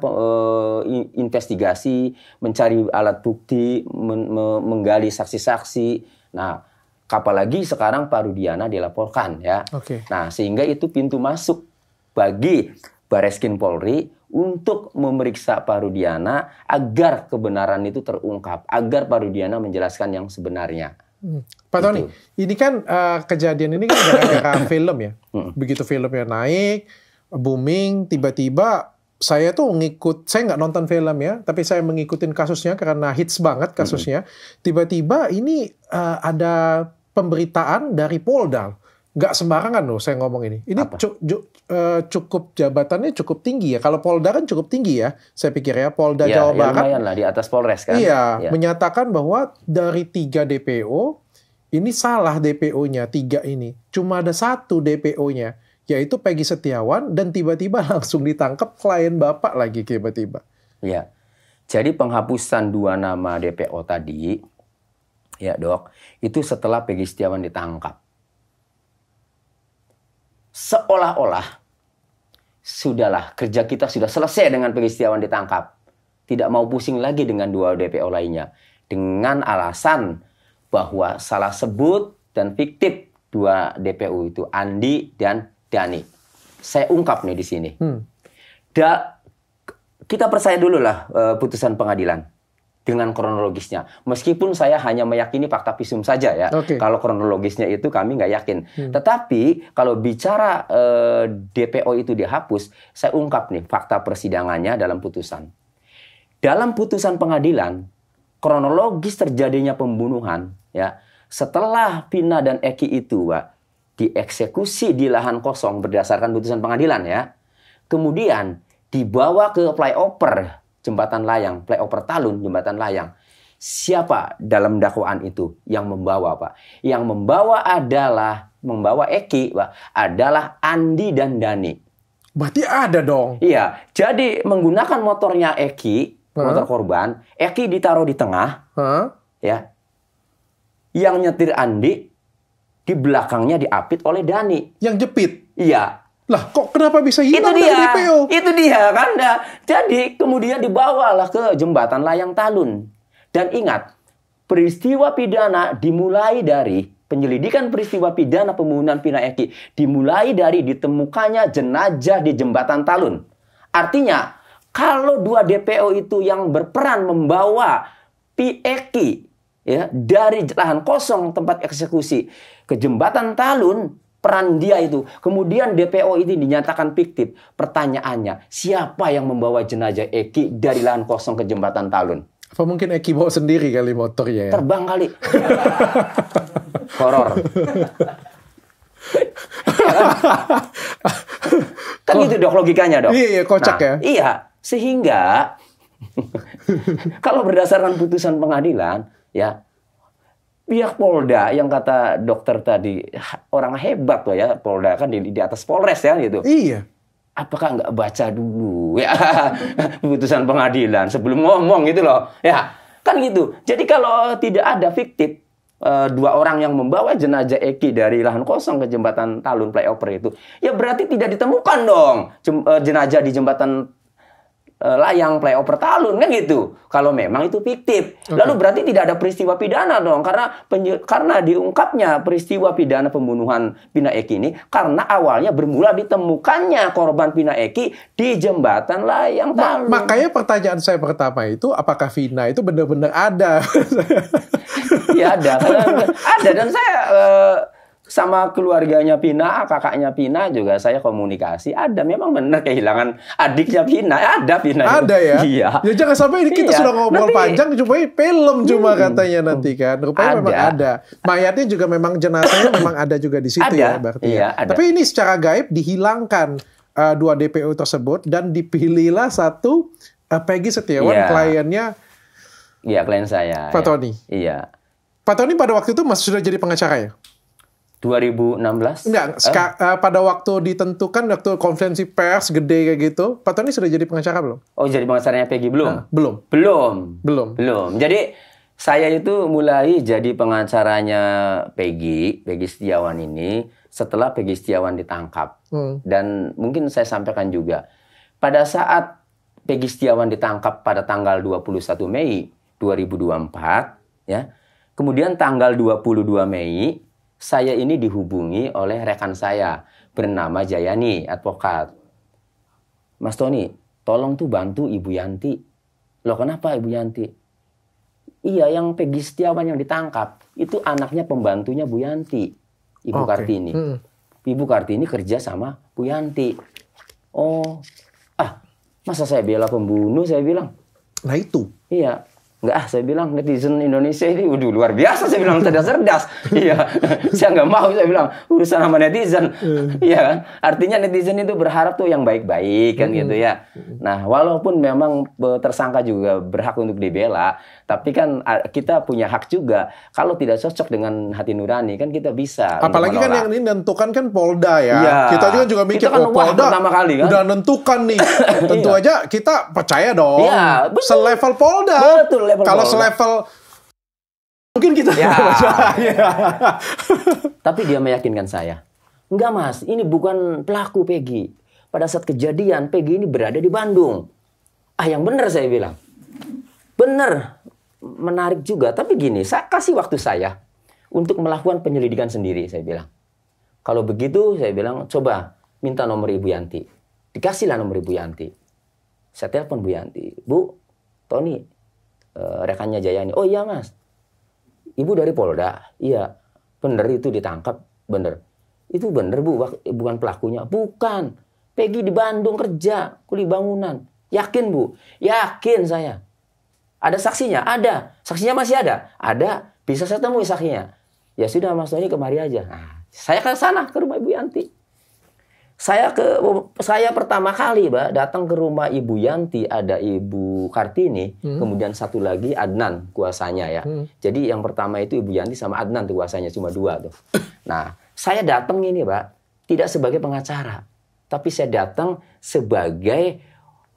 i- investigasi, mencari alat bukti, men- me- menggali saksi-saksi. Nah, apalagi sekarang Pak Rudiana dilaporkan ya. Oke. Nah, sehingga itu pintu masuk bagi Bareskrim Polri untuk memeriksa Pak Rudiana agar kebenaran itu terungkap, agar Pak Rudiana menjelaskan yang sebenarnya. Hmm. Pak Tony, ini kan eh, kejadian ini kan gara-gara film ya. Begitu filmnya naik, booming, tiba-tiba saya tuh ngikut, saya nggak nonton film ya, tapi saya mengikutin kasusnya karena hits banget kasusnya. Tiba-tiba ini eh, ada pemberitaan dari Polda. Nggak sembarangan loh saya ngomong ini. Ini Apa? cu- ju- eh, cukup jabatannya cukup tinggi ya. Kalau Polda kan cukup tinggi ya. Saya pikir ya Polda ya, Jawa ya Barat lah di atas Polres kan. Iya, Ya. menyatakan bahwa dari tiga DPO ini salah DPO-nya tiga ini. Cuma ada satu DPO-nya, yaitu Peggy Setiawan dan tiba-tiba langsung ditangkap klien bapak lagi tiba-tiba. Ya. Jadi penghapusan dua nama DPO tadi, ya dok, itu setelah Peggy Setiawan ditangkap. Seolah-olah sudahlah kerja kita sudah selesai dengan Peggy Setiawan ditangkap. Tidak mau pusing lagi dengan dua DPO lainnya. Dengan alasan bahwa salah sebut dan fiktif dua DPO itu Andi dan Dani. Saya ungkap nih di sini. Hmm. Da, kita percaya dulu lah eh, putusan pengadilan dengan kronologisnya. Meskipun saya hanya meyakini fakta visum saja ya. Oke. Kalau kronologisnya itu kami nggak yakin. Tetapi kalau bicara eh, DPO itu dihapus, saya ungkap nih fakta persidangannya dalam putusan. Dalam putusan pengadilan, kronologis terjadinya pembunuhan ya setelah Pina dan Eki itu Pak, dieksekusi di lahan kosong berdasarkan putusan pengadilan ya. Kemudian dibawa ke flyover jembatan layang, flyover Talun jembatan layang. Siapa dalam dakwaan itu yang membawa, Pak? Yang membawa adalah membawa Eki, Pak, adalah Andi dan Dani. Berarti ada dong. Iya, jadi menggunakan motornya Eki, motor Hah? korban, Eki ditaruh di tengah, Hah? ya. Yang nyetir Andi di belakangnya diapit oleh Dani. Yang jepit. Iya, Lah kok kenapa bisa itu hilang dari dia. DPO? Itu dia kan. Nah, jadi kemudian dibawalah ke jembatan layang Talun. Dan ingat, peristiwa pidana dimulai dari penyelidikan peristiwa pidana pembunuhan Pina Eki dimulai dari ditemukannya jenazah di jembatan Talun. Artinya, kalau dua DPO itu yang berperan membawa Pi Eki ya dari lahan kosong tempat eksekusi ke jembatan Talun peran dia itu. Kemudian DPO ini dinyatakan fiktif. Pertanyaannya siapa yang membawa jenazah Eki dari lahan kosong ke jembatan Talun? Apa mungkin Eki bawa sendiri kali motornya ya? terbang kali. Horor. Kan gitu dok logikanya dok. Iya, iya, kocak Nah, ya. iya. Sehingga kalau berdasarkan putusan pengadilan ya pihak Polda yang kata dokter tadi orang hebat loh ya Polda kan di, di atas Polres ya gitu. Iya. apakah nggak baca dulu? Ya putusan pengadilan sebelum ngomong gitu loh. Ya kan gitu. Jadi kalau tidak ada fiktif eh, dua orang yang membawa jenazah Eki dari lahan kosong ke jembatan Talun flyover itu ya berarti tidak ditemukan dong eh, jenazah di jembatan layang flyover Talun kan gitu. Kalau memang itu fiktif. Lalu berarti tidak ada peristiwa pidana dong karena karena diungkapnya peristiwa pidana pembunuhan Pina Eki ini karena awalnya bermula ditemukannya korban Pina Eki di jembatan layang Ma- Talun. makanya pertanyaan saya pertama itu apakah Vina itu benar-benar ada? ya ada. Ada dan saya eh, sama keluarganya Pina, kakaknya Pina juga saya komunikasi. Ada memang benar kehilangan adiknya Pina. Ada Pina. ada ya? Iya. Ya jangan sampai ini kita Iya, sudah ngobrol nanti- panjang cuma film cuma Hmm. katanya nanti kan. Rupanya memang Ada. ada. Mayatnya juga memang jenazahnya memang ada juga di situ Ada. ya berarti. Iya, ya. ada. Tapi ini secara gaib dihilangkan uh, dua DPO tersebut dan dipilihlah satu uh, Peggy Setiawan Iya. kliennya Iya, klien saya. Pak ya. Tony. Iya. Pak Tony pada waktu itu masih sudah jadi pengacara ya? 2016? Enggak, seka- uh, pada waktu ditentukan waktu konferensi pers gede kayak gitu, Pak Tony sudah jadi pengacara belum? oh, jadi pengacaranya Peggy belum? Belum. Belum. Belum. Belum. Jadi saya itu mulai jadi pengacaranya Peggy, Peggy Setiawan ini setelah Peggy Setiawan ditangkap. Hmm. Dan mungkin saya sampaikan juga pada saat Peggy Setiawan ditangkap pada tanggal 21 Mei 2024 ya. Kemudian tanggal 22 Mei saya ini dihubungi oleh rekan saya bernama Jayani, advokat. Mas Tony, tolong tuh bantu Ibu Yanti. Loh kenapa Ibu Yanti? Iya, yang Peggy Setiawan yang ditangkap itu anaknya pembantunya Bu Yanti, Ibu Oke. Kartini. Hmm. Ibu Kartini kerja sama Bu Yanti. Oh, ah, masa saya bela pembunuh? Saya bilang, Nah itu. iya. Enggak, ah, saya bilang netizen Indonesia ini udah luar biasa. Saya bilang cerdas-cerdas. Iya, saya nggak mau. Saya bilang urusan sama netizen. Iya kan? Artinya netizen itu berharap tuh yang baik-baik kan gitu ya. Nah, walaupun memang tersangka juga berhak untuk dibela, tapi kan kita punya hak juga. Kalau tidak cocok dengan hati nurani kan kita bisa. Apalagi kan yang ini nentukan kan Polda ya. Iya. Kita juga juga mikir Kita kan oh, Polda pertama kali kan. udah nentukan nih. Tentu Iya. aja kita percaya dong. Iya, betul. Selevel Polda. Betul, level Kalau Polda. selevel mungkin kita Ya. Tapi dia meyakinkan saya. Enggak mas, ini bukan pelaku Peggy. Pada saat kejadian, Peggy ini berada di Bandung. Ah yang benar saya bilang. Benar. Menarik juga. Tapi gini, saya kasih waktu saya untuk melakukan penyelidikan sendiri, saya bilang. Kalau begitu, saya bilang, coba minta nomor Ibu Yanti. Dikasihlah nomor Ibu Yanti. Saya telepon Bu Yanti. Bu, Tony, eh, rekannya Jayani. Oh iya mas, Ibu dari Polda. Iya. Bener itu ditangkap. Bener. Itu bener bu. Bukan pelakunya. Bukan. Peggy di Bandung kerja. Kuli bangunan. Yakin bu? Yakin saya. Ada saksinya? Ada. Saksinya masih ada? Ada. Bisa saya temui saksinya. Ya sudah Mas Tony kemari aja. Nah, saya ke sana ke rumah Ibu Yanti. Saya ke saya pertama kali, Mbak, datang ke rumah Ibu Yanti ada Ibu Kartini, kemudian satu lagi Adnan kuasanya ya. Jadi yang pertama itu Ibu Yanti sama Adnan tuh kuasanya cuma dua tuh. Nah, saya datang ini, Pak, tidak sebagai pengacara, tapi saya datang sebagai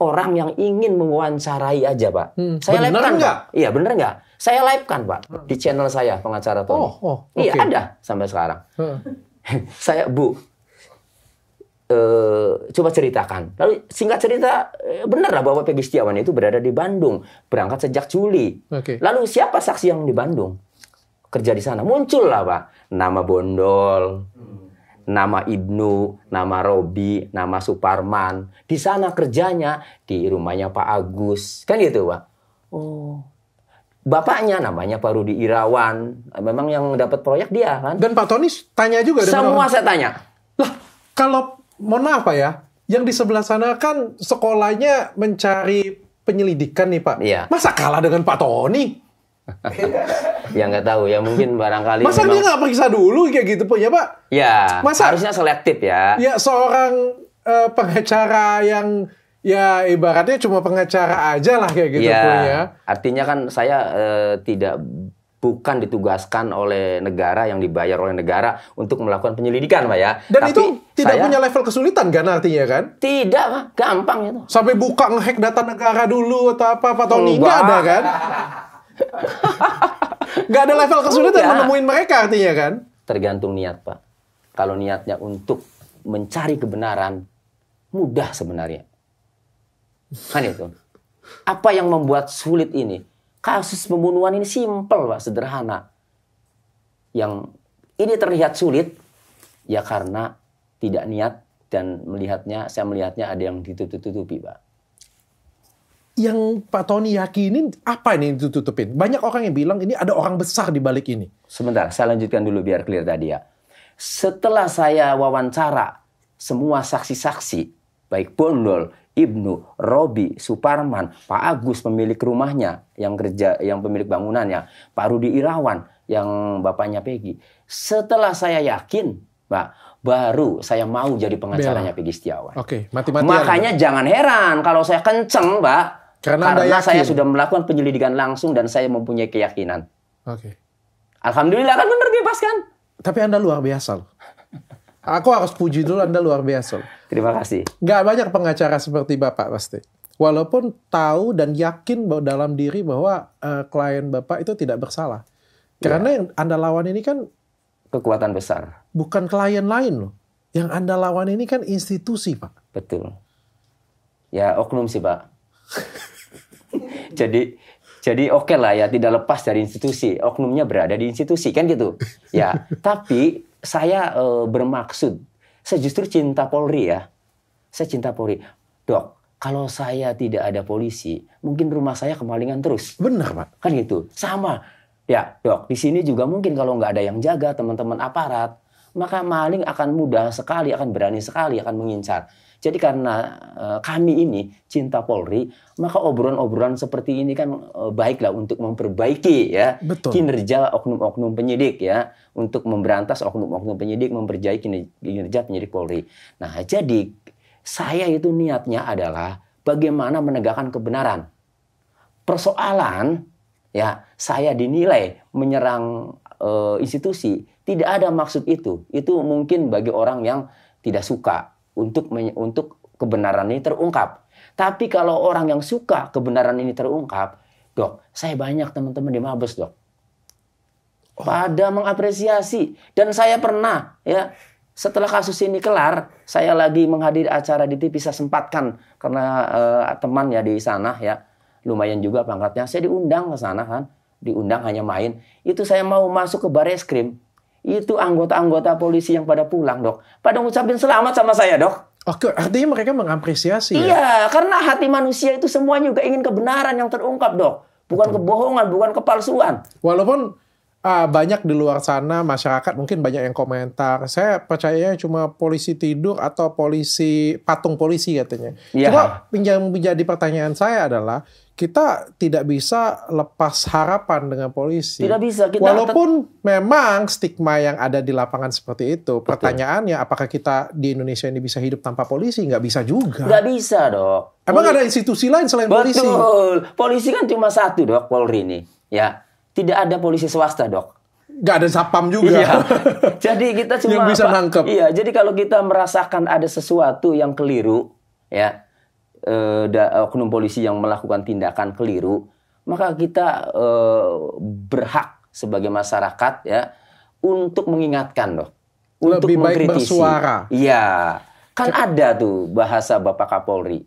orang yang ingin mewawancarai aja, Pak. Hmm, Saya bener live-kan, nggak? Pak. Iya, bener nggak? Saya live-kan, Pak, di channel saya pengacara Tony. Oh, oh, Iya, oke. ada sampai sekarang Heeh. saya bu eh, coba ceritakan lalu singkat cerita eh, benar lah bahwa Peggy Setiawan itu berada di Bandung berangkat sejak Juli Oke. lalu siapa saksi yang di Bandung kerja di sana muncul lah pak nama Bondol nama Ibnu nama Robi nama Suparman. Di sana kerjanya di rumahnya Pak Agus. Kan gitu pak? Oh. Bapaknya namanya Pak Rudi Irawan. Memang yang dapat proyek dia kan? Dan Pak Tony tanya juga dengan semua orang- saya tanya. Lah, kalau mohon maaf Pak ya, yang di sebelah sana kan sekolahnya mencari penyelidikan nih Pak. Iya. Masa kalah dengan Pak Tony? Ya nggak tahu ya mungkin barangkali Masa dia nggak periksa dulu kayak gitu punya Pak? ya Masa- harusnya selektif ya. Ya seorang eh, pengacara yang ya ibaratnya cuma pengacara aja lah kayak gitu Ya, punya. artinya kan saya eh, tidak bukan ditugaskan oleh negara yang dibayar oleh negara untuk melakukan penyelidikan, Pak ya. Dan Tapi itu tidak saya- punya level kesulitan kan artinya kan? tidak, Pak. Gampang itu. Sampai buka ngehack data negara dulu atau apa Pak Tony Enggak. ada kan? Nggak ada level kesulitan Enggak. menemuin mereka artinya kan? Tergantung niat, Pak. Kalau niatnya untuk mencari kebenaran, mudah sebenarnya. Kan itu. Apa yang membuat sulit ini? Kasus pembunuhan ini simpel, Pak, sederhana. Yang ini terlihat sulit, ya karena tidak niat dan melihatnya, saya melihatnya ada yang ditutup-tutupi, Pak. Yang Pak Tony yakinin apa ini yang ditutupin? Banyak orang yang bilang ini ada orang besar di balik ini. Sebentar, saya lanjutkan dulu biar clear tadi ya. Setelah saya wawancara semua saksi-saksi, baik Bondol, Ibnu, Robi, Suparman, Pak Agus pemilik rumahnya yang kerja yang pemilik bangunannya, Pak Rudi Irawan yang bapaknya Peggy. Setelah saya yakin, Pak, baru saya mau jadi pengacaranya. Peggy Setiawan. Oke, mati-matian. Makanya jangan heran kalau saya kenceng, Pak. Karena Anda yakin. saya sudah melakukan penyelidikan langsung dan saya mempunyai keyakinan. Oke. Alhamdulillah kan benar bebaskan. Tapi Anda luar biasa loh. Aku harus puji dulu Anda luar biasa loh. Terima kasih. Nggak banyak pengacara seperti Bapak pasti. Walaupun tahu dan yakin bahwa dalam diri bahwa eh, klien Bapak itu tidak bersalah. Karena yang Anda lawan ini kan Kekuatan besar. bukan klien lain loh. Yang Anda lawan ini kan institusi, Pak. Betul. Ya oknum sih Pak. jadi jadi oke lah ya tidak lepas dari institusi. Oknumnya berada di institusi kan gitu. Ya tapi saya eh, bermaksud saya justru cinta Polri ya. Saya cinta Polri. Dok, kalau saya tidak ada polisi, mungkin rumah saya kemalingan terus. Benar, Pak. Kan gitu. Sama. Ya, dok, di sini juga mungkin kalau nggak ada yang jaga teman-teman aparat, maka maling akan mudah sekali, akan berani sekali, akan mengincar. Jadi karena eh, kami ini cinta Polri, maka obrolan-obrolan seperti ini kan eh, baiklah untuk memperbaiki ya Betul. kinerja oknum-oknum penyidik ya, untuk memberantas oknum-oknum penyidik, memperbaiki kinerja- penyidik Polri. Nah, jadi saya itu niatnya adalah bagaimana menegakkan kebenaran. Persoalan ya saya dinilai menyerang eh, institusi tidak ada maksud itu. Itu mungkin bagi orang yang tidak suka untuk untuk kebenaran ini terungkap. Tapi kalau orang yang suka kebenaran ini terungkap, dok, saya banyak teman-teman di Mabes, dok. Pada mengapresiasi dan saya pernah ya setelah kasus ini kelar, saya lagi menghadiri acara di TV saya sempatkan karena eh, teman ya di sana ya lumayan juga pangkatnya. Saya diundang ke sana kan, diundang hanya main. Itu saya mau masuk ke bareskrim. Itu anggota-anggota polisi yang pada pulang dok, pada ngucapin selamat sama saya dok. Oke, artinya mereka mengapresiasi ya. Iya, karena hati manusia itu semuanya juga ingin kebenaran yang terungkap dok, bukan kebohongan, bukan kepalsuan. Walaupun ah, banyak di luar sana masyarakat mungkin banyak yang komentar. Saya percayanya cuma polisi tidur atau polisi patung polisi katanya. Iya. Cuma yang menjadi pertanyaan saya adalah kita tidak bisa lepas harapan dengan polisi. Tidak bisa, kita Walaupun memang stigma yang ada di lapangan seperti itu. Pertanyaannya apakah kita di Indonesia ini bisa hidup tanpa polisi? Nggak bisa juga. Nggak bisa dok. Emang ada institusi lain selain polisi? Betul. Polisi kan cuma satu dok, Polri ini. Ya, tidak ada polisi swasta dok. Nggak ada sapam juga. Iya. jadi kita cuma Yang bisa apa- nangkep. Iya. Jadi kalau kita merasakan ada sesuatu yang keliru, ya, eh, da- oknum polisi yang melakukan tindakan keliru, maka kita eh, berhak sebagai masyarakat ya untuk mengingatkan dok, untuk Lebih baik mengkritisi. bersuara. Iya. Kan ada tuh bahasa Bapak Kapolri.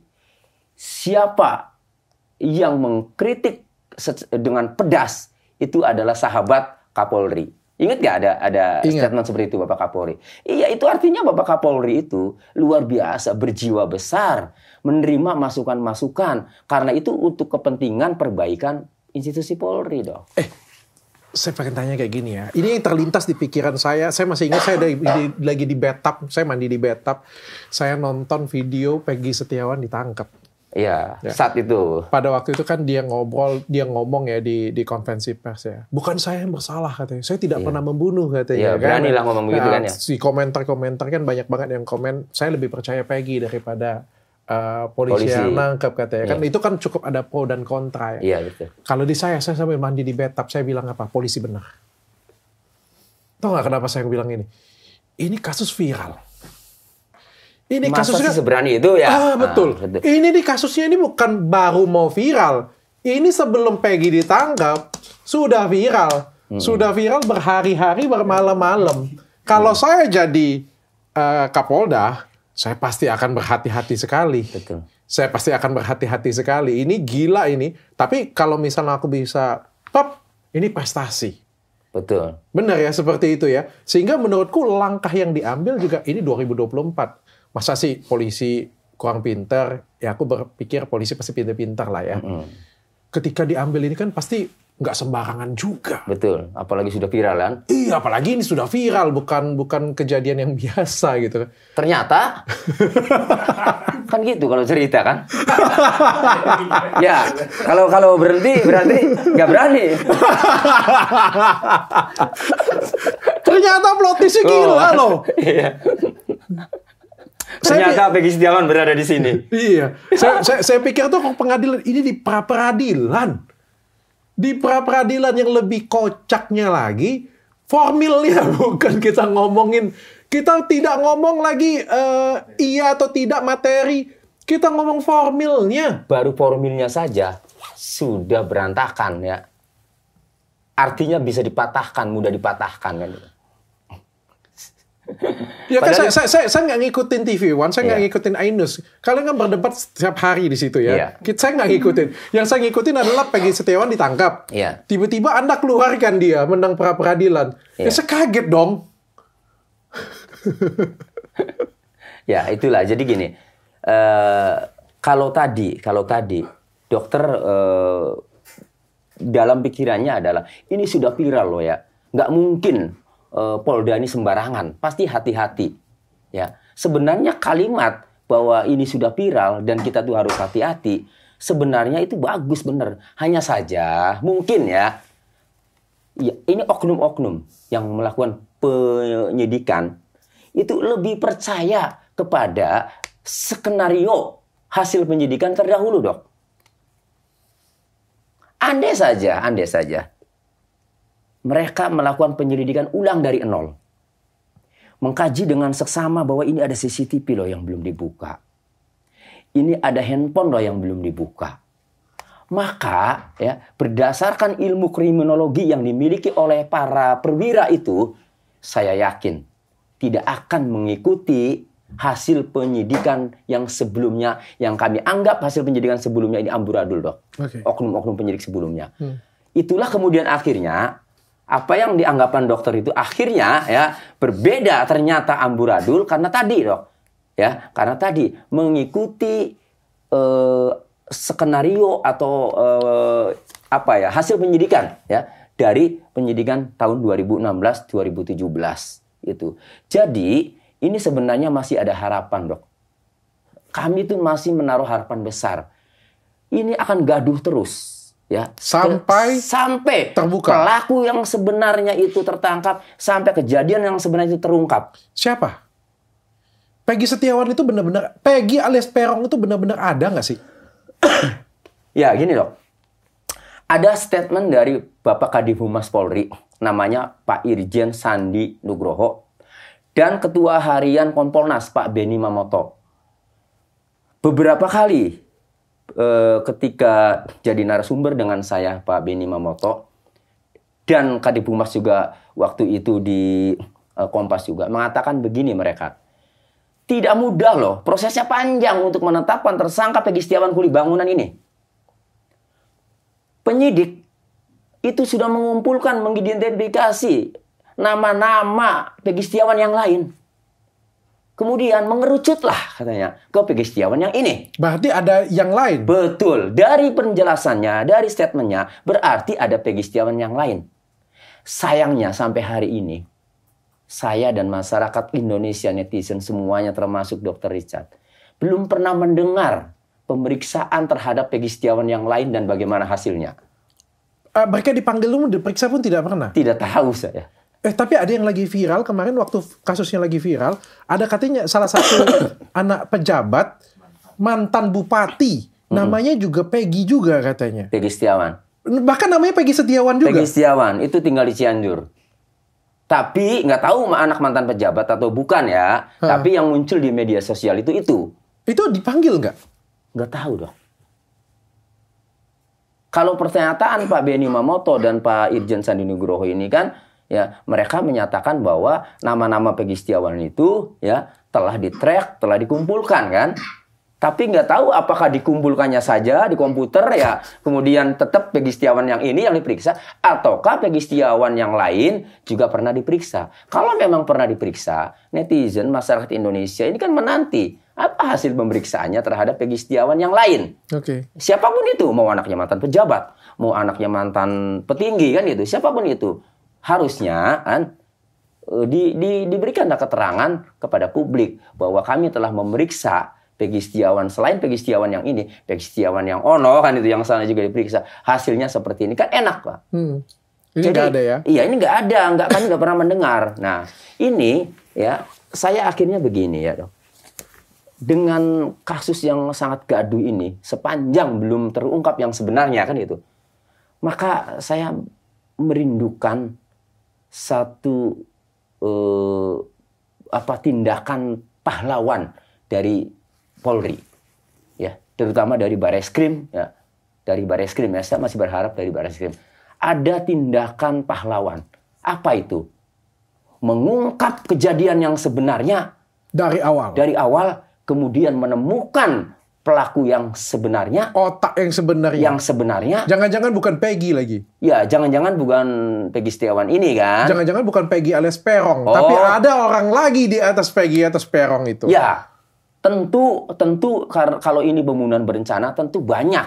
Siapa yang mengkritik dengan pedas itu adalah sahabat Kapolri. Ingat gak ada ada Ingat. statement seperti itu Bapak Kapolri? Iya, itu artinya Bapak Kapolri itu luar biasa berjiwa besar menerima masukan-masukan karena itu untuk kepentingan perbaikan institusi Polri dong. Saya pengen tanya kayak gini ya. Ini yang terlintas di pikiran saya. Saya masih ingat saya dari- di- lagi di bathtub. Saya mandi di bathtub. Saya nonton video Peggy Setiawan ditangkap. Iya, Ya. saat itu. Pada waktu itu kan dia ngobrol, dia ngomong ya di di konvensi pers ya. Bukan saya yang bersalah katanya. Saya tidak pernah membunuh katanya. Iya, beranilah ngomong begitu kan ya. Di komentar-komentar kan banyak banget yang komen. Saya lebih percaya Peggy daripada uh, polisi, Polisi. yang nangkep katanya. Kan itu kan cukup ada pro dan kontra ya. Iya, betul. Kalau di saya, saya sampai mandi di bathtub, saya bilang apa? Polisi benar. Tahu nggak kenapa saya bilang ini? Ini kasus viral. Ini Masa kasusnya sih seberani itu ya? Ah, betul. Ah, betul. Ini di kasusnya ini bukan baru mau viral. Ini sebelum Peggy ditangkap sudah viral. Hmm. Sudah viral berhari-hari bermalam-malam. Kalau saya jadi eh, Kapolda, saya pasti akan berhati-hati sekali. Betul. Saya pasti akan berhati-hati sekali. Ini gila ini. Tapi kalau misalnya aku bisa pop, ini prestasi. Betul. Benar ya seperti itu ya. Sehingga menurutku langkah yang diambil juga ini 2024. Masa sih polisi kurang pinter? Ya aku berpikir polisi pasti pinter-pinter lah ya. Ketika diambil ini kan pasti nggak sembarangan juga. Betul. Apalagi sudah viral kan? Iya, apalagi ini sudah viral, bukan bukan kejadian yang biasa gitu. Ternyata kan gitu kalau cerita kan. ya, kalau kalau berhenti berarti nggak berani. Ternyata plot twistnya gila Oh. loh. Iya. Saya Ternyata Peggy Setiawan berada di sini. Iya, saya, saya, saya pikir tuh kok pengadilan ini di pra peradilan, di pra peradilan yang lebih kocaknya lagi, formilnya bukan kita ngomongin, kita tidak ngomong lagi eh, iya atau tidak materi, kita ngomong formilnya. Baru formilnya saja sudah berantakan ya. Artinya bisa dipatahkan, mudah dipatahkan kan. Ya kan Padahal- saya, saya, saya, saya nggak ngikutin TV One, saya nggak Iya. ngikutin Ainus. Kalian kan berdebat setiap hari di situ ya. Iya. Saya nggak ngikutin. Yang saya ngikutin adalah Peggy Setiawan ditangkap. Iya. Tiba-tiba Anda keluarkan dia menang pra peradilan. Ya Iya. saya kaget dong. Ya itulah. Jadi gini, eh, kalau tadi, kalau tadi dokter eh, dalam pikirannya adalah ini sudah viral loh ya, nggak mungkin eh, Polda ini sembarangan, pasti hati-hati. Ya, sebenarnya kalimat bahwa ini sudah viral dan kita tuh harus hati-hati, sebenarnya itu bagus bener. Hanya saja mungkin ya, ya ini oknum-oknum yang melakukan penyidikan itu lebih percaya kepada skenario hasil penyidikan terdahulu, Dok. Andai saja, andai saja mereka melakukan penyelidikan ulang dari nol. Mengkaji dengan seksama bahwa ini ada CCTV loh yang belum dibuka. Ini ada handphone loh yang belum dibuka. Maka ya berdasarkan ilmu kriminologi yang dimiliki oleh para perwira itu, saya yakin tidak akan mengikuti hasil penyidikan yang sebelumnya yang kami anggap hasil penyidikan sebelumnya ini amburadul dok Oke. oknum-oknum penyidik sebelumnya Hmm. itulah kemudian akhirnya apa yang dianggapan dokter itu akhirnya ya berbeda ternyata amburadul karena tadi dok. Ya karena tadi mengikuti eh, skenario atau eh, apa ya hasil penyidikan ya dari penyidikan tahun 2016 2017 itu jadi ini sebenarnya masih ada harapan dok. Kami tuh masih menaruh harapan besar. Ini akan gaduh terus ya Sampai sampai terbuka. pelaku yang sebenarnya itu tertangkap sampai kejadian yang sebenarnya itu terungkap siapa? Peggy Setiawan itu benar-benar Peggy alias Perong itu benar-benar ada nggak sih? ya gini dok ada statement dari Bapak Kadif Humas Polri namanya Pak Irjen Sandi Nugroho dan Ketua Harian Kompolnas Pak Beni Mamoto beberapa kali eh, ketika jadi narasumber dengan saya Pak Beni Mamoto dan Kadif Humas juga waktu itu di eh, Kompas juga mengatakan begini mereka. Tidak mudah loh, prosesnya panjang untuk menetapkan tersangka Peggy Setiawan kuli bangunan ini. Penyidik itu sudah mengumpulkan, mengidentifikasi nama-nama Peggy Setiawan yang lain. Kemudian mengerucutlah katanya ke Peggy Setiawan yang ini. Berarti ada yang lain. Betul. Dari penjelasannya, dari statementnya, berarti ada Peggy Setiawan yang lain. Sayangnya sampai hari ini, saya dan masyarakat Indonesia netizen semuanya termasuk Dr. Richard, belum pernah mendengar pemeriksaan terhadap Peggy Setiawan yang lain dan bagaimana hasilnya. Eh, mereka dipanggil dulu, diperiksa pun tidak pernah. Tidak tahu saya. Eh tapi ada yang lagi viral kemarin waktu kasusnya lagi viral, ada katanya salah satu anak pejabat mantan bupati, namanya juga Peggy juga katanya. Peggy Setiawan. Bahkan namanya Peggy Setiawan juga. Peggy Setiawan itu tinggal di Cianjur. Tapi nggak tahu anak mantan pejabat atau bukan ya. Hah. Tapi yang muncul di media sosial itu itu. Itu dipanggil nggak? Nggak tahu dong. Kalau pernyataan Pak Beni Mamoto dan Pak Irjen Sandi Nugroho ini kan, ya mereka menyatakan bahwa nama-nama Peggy Setiawan itu ya telah di-track, telah dikumpulkan kan. Tapi nggak tahu apakah dikumpulkannya saja di komputer ya, kemudian tetap Peggy Setiawan yang ini yang diperiksa, ataukah Peggy Setiawan yang lain juga pernah diperiksa. Kalau memang pernah diperiksa, netizen masyarakat Indonesia ini kan menanti apa hasil pemeriksaannya terhadap Peggy Setiawan yang lain Oke. siapa pun itu mau anaknya mantan pejabat mau anaknya mantan petinggi kan gitu siapa pun itu harusnya kan eh, di, di, diberikanlah keterangan kepada publik bahwa kami telah memeriksa Peggy Setiawan selain Peggy Setiawan yang ini Peggy Setiawan yang ono kan itu yang sana juga diperiksa hasilnya seperti ini kan enak pak Hmm. Ini nggak ada ya? Iya, ini nggak ada, nggak kami nggak pernah mendengar. Nah, ini ya saya akhirnya begini ya dok. Dengan kasus yang sangat gaduh ini, sepanjang belum terungkap yang sebenarnya kan itu, maka saya merindukan satu eh, apa tindakan pahlawan dari Polri, ya, terutama dari Bareskrim, ya, dari Bareskrim ya, saya masih berharap dari Bareskrim ada tindakan pahlawan. Apa itu? Mengungkap kejadian yang sebenarnya Dari awal. dari awal, kemudian menemukan pelaku yang sebenarnya, Otak yang sebenarnya. yang sebenarnya, Jangan-jangan bukan Peggy lagi. ya jangan-jangan bukan Peggy Setiawan ini kan? Jangan-jangan bukan Peggy alias Perong. Oh. Tapi ada orang lagi di atas Peggy atas Perong itu. Ya, tentu tentu kalau ini pembunuhan berencana tentu banyak,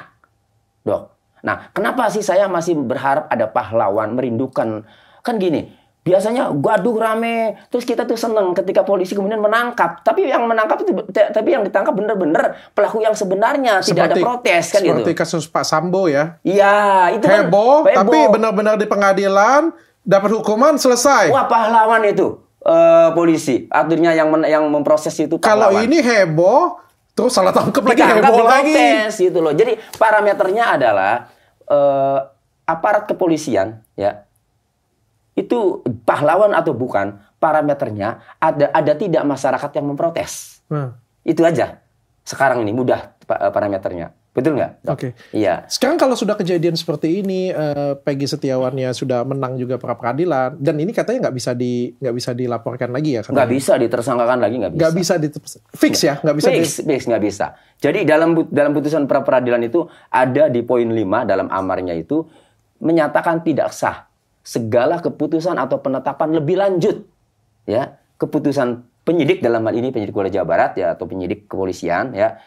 dok. Nah, kenapa sih saya masih berharap ada pahlawan merindukan? Kan gini, biasanya gaduh rame terus kita tuh seneng ketika polisi kemudian menangkap tapi yang menangkap itu tapi yang ditangkap bener-bener pelaku yang sebenarnya tidak ada protes kan seperti gitu kasus Pak Sambo ya. iya itu Heboh, kan tapi benar-benar di pengadilan dapat hukuman selesai. wah pahlawan itu eh, polisi akhirnya yang men- yang memproses itu Kalau pahlawan. ini heboh, terus salah tangkap lagi heboh lagi. diprotes gitu loh. Jadi parameternya adalah eh, aparat kepolisian ya itu pahlawan atau bukan parameternya ada ada tidak masyarakat yang memprotes Nah, itu aja sekarang ini mudah eh, parameternya betul nggak? Oke. Iya Sekarang kalau sudah kejadian seperti ini, eh, Peggy Setiawannya sudah menang juga pra peradilan, dan ini katanya nggak bisa di nggak bisa dilaporkan lagi ya? nggak bisa ditersangkakan lagi nggak bisa. Nggak bisa di fix ya, nggak bisa. di- fix, fix nggak bisa. Jadi dalam dalam putusan pra peradilan itu ada di poin 5 dalam amarnya itu menyatakan tidak sah segala keputusan atau penetapan lebih lanjut ya keputusan penyidik dalam hal ini penyidik Polda Jawa Barat ya atau penyidik kepolisian ya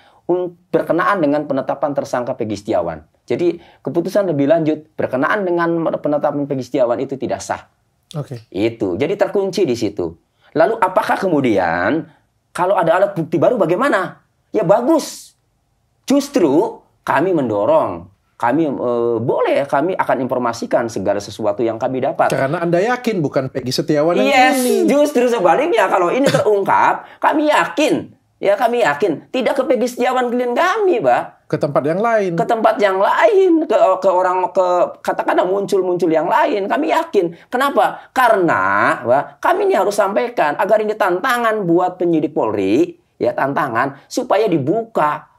berkenaan dengan penetapan tersangka Peggy Setiawan. Jadi keputusan lebih lanjut berkenaan dengan penetapan Peggy Setiawan itu tidak sah. Oke. Itu. Jadi terkunci di situ. Lalu apakah kemudian kalau ada alat bukti baru bagaimana? Ya bagus. Justru kami mendorong, kami eh, boleh kami akan informasikan segala sesuatu yang kami dapat. Karena anda yakin bukan Peggy Setiawan yang Yes, ini. justru sebaliknya kalau ini terungkap, kami yakin, ya kami yakin tidak ke Peggy Setiawan klien kami, Pak. Ke tempat yang lain. ke tempat yang lain ke ke orang ke katakanlah muncul-muncul yang lain kami yakin kenapa karena wah, kami ini harus sampaikan agar ini tantangan buat penyidik Polri ya tantangan supaya dibuka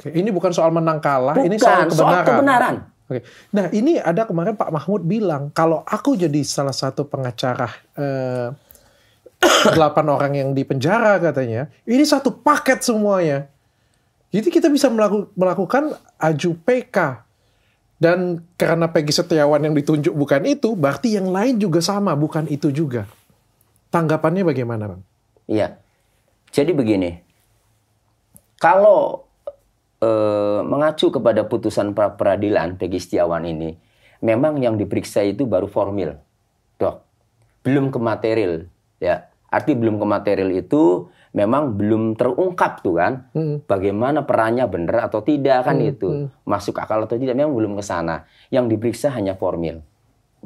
Oke, ini bukan soal menang kalah, bukan ini soal kebenaran. soal kebenaran Oke. Nah, ini ada kemarin Pak Mahmud bilang kalau aku jadi salah satu pengacara eh, delapan orang yang di penjara katanya, ini satu paket semuanya. Jadi kita bisa melaku- melakukan aju PK. Dan karena Peggy Setiawan yang ditunjuk bukan itu, berarti yang lain juga sama, bukan itu juga. Tanggapannya bagaimana, Bang? Iya. Jadi begini. Kalau eh, mengacu kepada putusan pra peradilan Peggy Setiawan ini, memang yang diperiksa itu baru formil. Dok. Belum ke material, ya. Arti belum ke material itu memang belum terungkap tuh kan. Hmm. Bagaimana perannya benar atau tidak kan itu. Masuk akal atau tidak memang belum ke sana. Yang diperiksa hanya formil.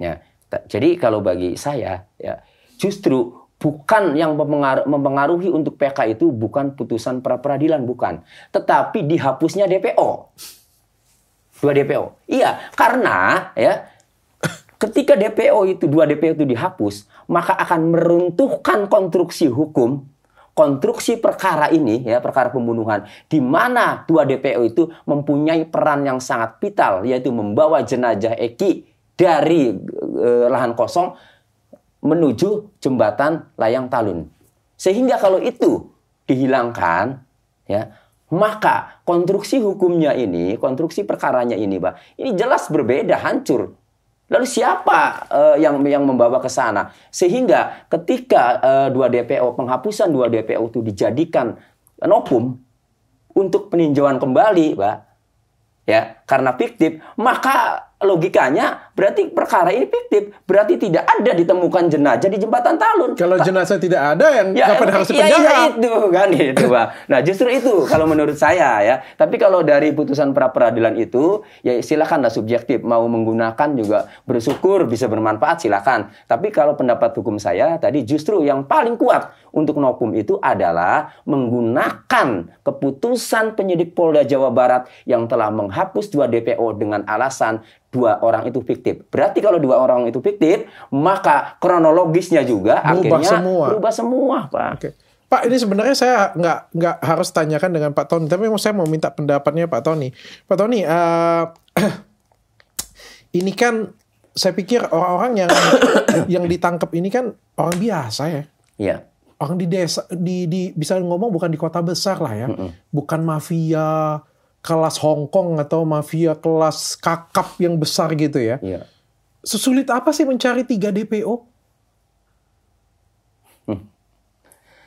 Ya. Jadi kalau bagi saya ya justru bukan yang mempengaruhi, untuk PK itu bukan putusan pra peradilan bukan, tetapi dihapusnya DPO. Dua DPO. Iya, karena ya ketika DPO itu dua DPO itu dihapus, maka akan meruntuhkan konstruksi hukum konstruksi perkara ini ya perkara pembunuhan di mana dua DPO itu mempunyai peran yang sangat vital yaitu membawa jenazah Eki dari eh, lahan kosong menuju jembatan layang talun sehingga kalau itu dihilangkan ya maka konstruksi hukumnya ini konstruksi perkaranya ini Pak ini jelas berbeda hancur Lalu siapa eh, yang yang membawa ke sana? Sehingga ketika eh, dua DPO penghapusan dua DPO itu dijadikan nopum untuk peninjauan kembali, Pak. Ya, karena fiktif, maka logikanya berarti perkara ini fiktif, berarti tidak ada ditemukan jenazah di jembatan Talun. Kalau jenazah tidak ada, yang kapan harus ya, dipenjara? ya itu kan itu pak. Nah justru itu kalau menurut saya ya. Tapi kalau dari putusan pra peradilan itu ya silakanlah subjektif mau menggunakan juga bersyukur bisa bermanfaat silakan. Tapi kalau pendapat hukum saya tadi justru yang paling kuat untuk nokum itu adalah menggunakan keputusan penyidik Polda Jawa Barat yang telah menghapus dua DPO dengan alasan dua orang itu fiktif. Berarti kalau dua orang itu fiktif, maka kronologisnya juga Berubah akhirnya semua. berubah semua, Pak. Oke. Pak, ini sebenarnya saya nggak nggak harus tanyakan dengan Pak Tony, tapi mau- saya mau minta pendapatnya Pak Tony. Pak Tony, eh, ini kan saya pikir orang-orang yang yang ditangkap ini kan orang biasa ya. Iya. Orang di desa, di, di bisa ngomong bukan di kota besar lah ya, bukan mafia kelas Hong Kong atau mafia kelas kakap yang besar gitu ya. Iya. Sesulit apa sih mencari 3 DPO?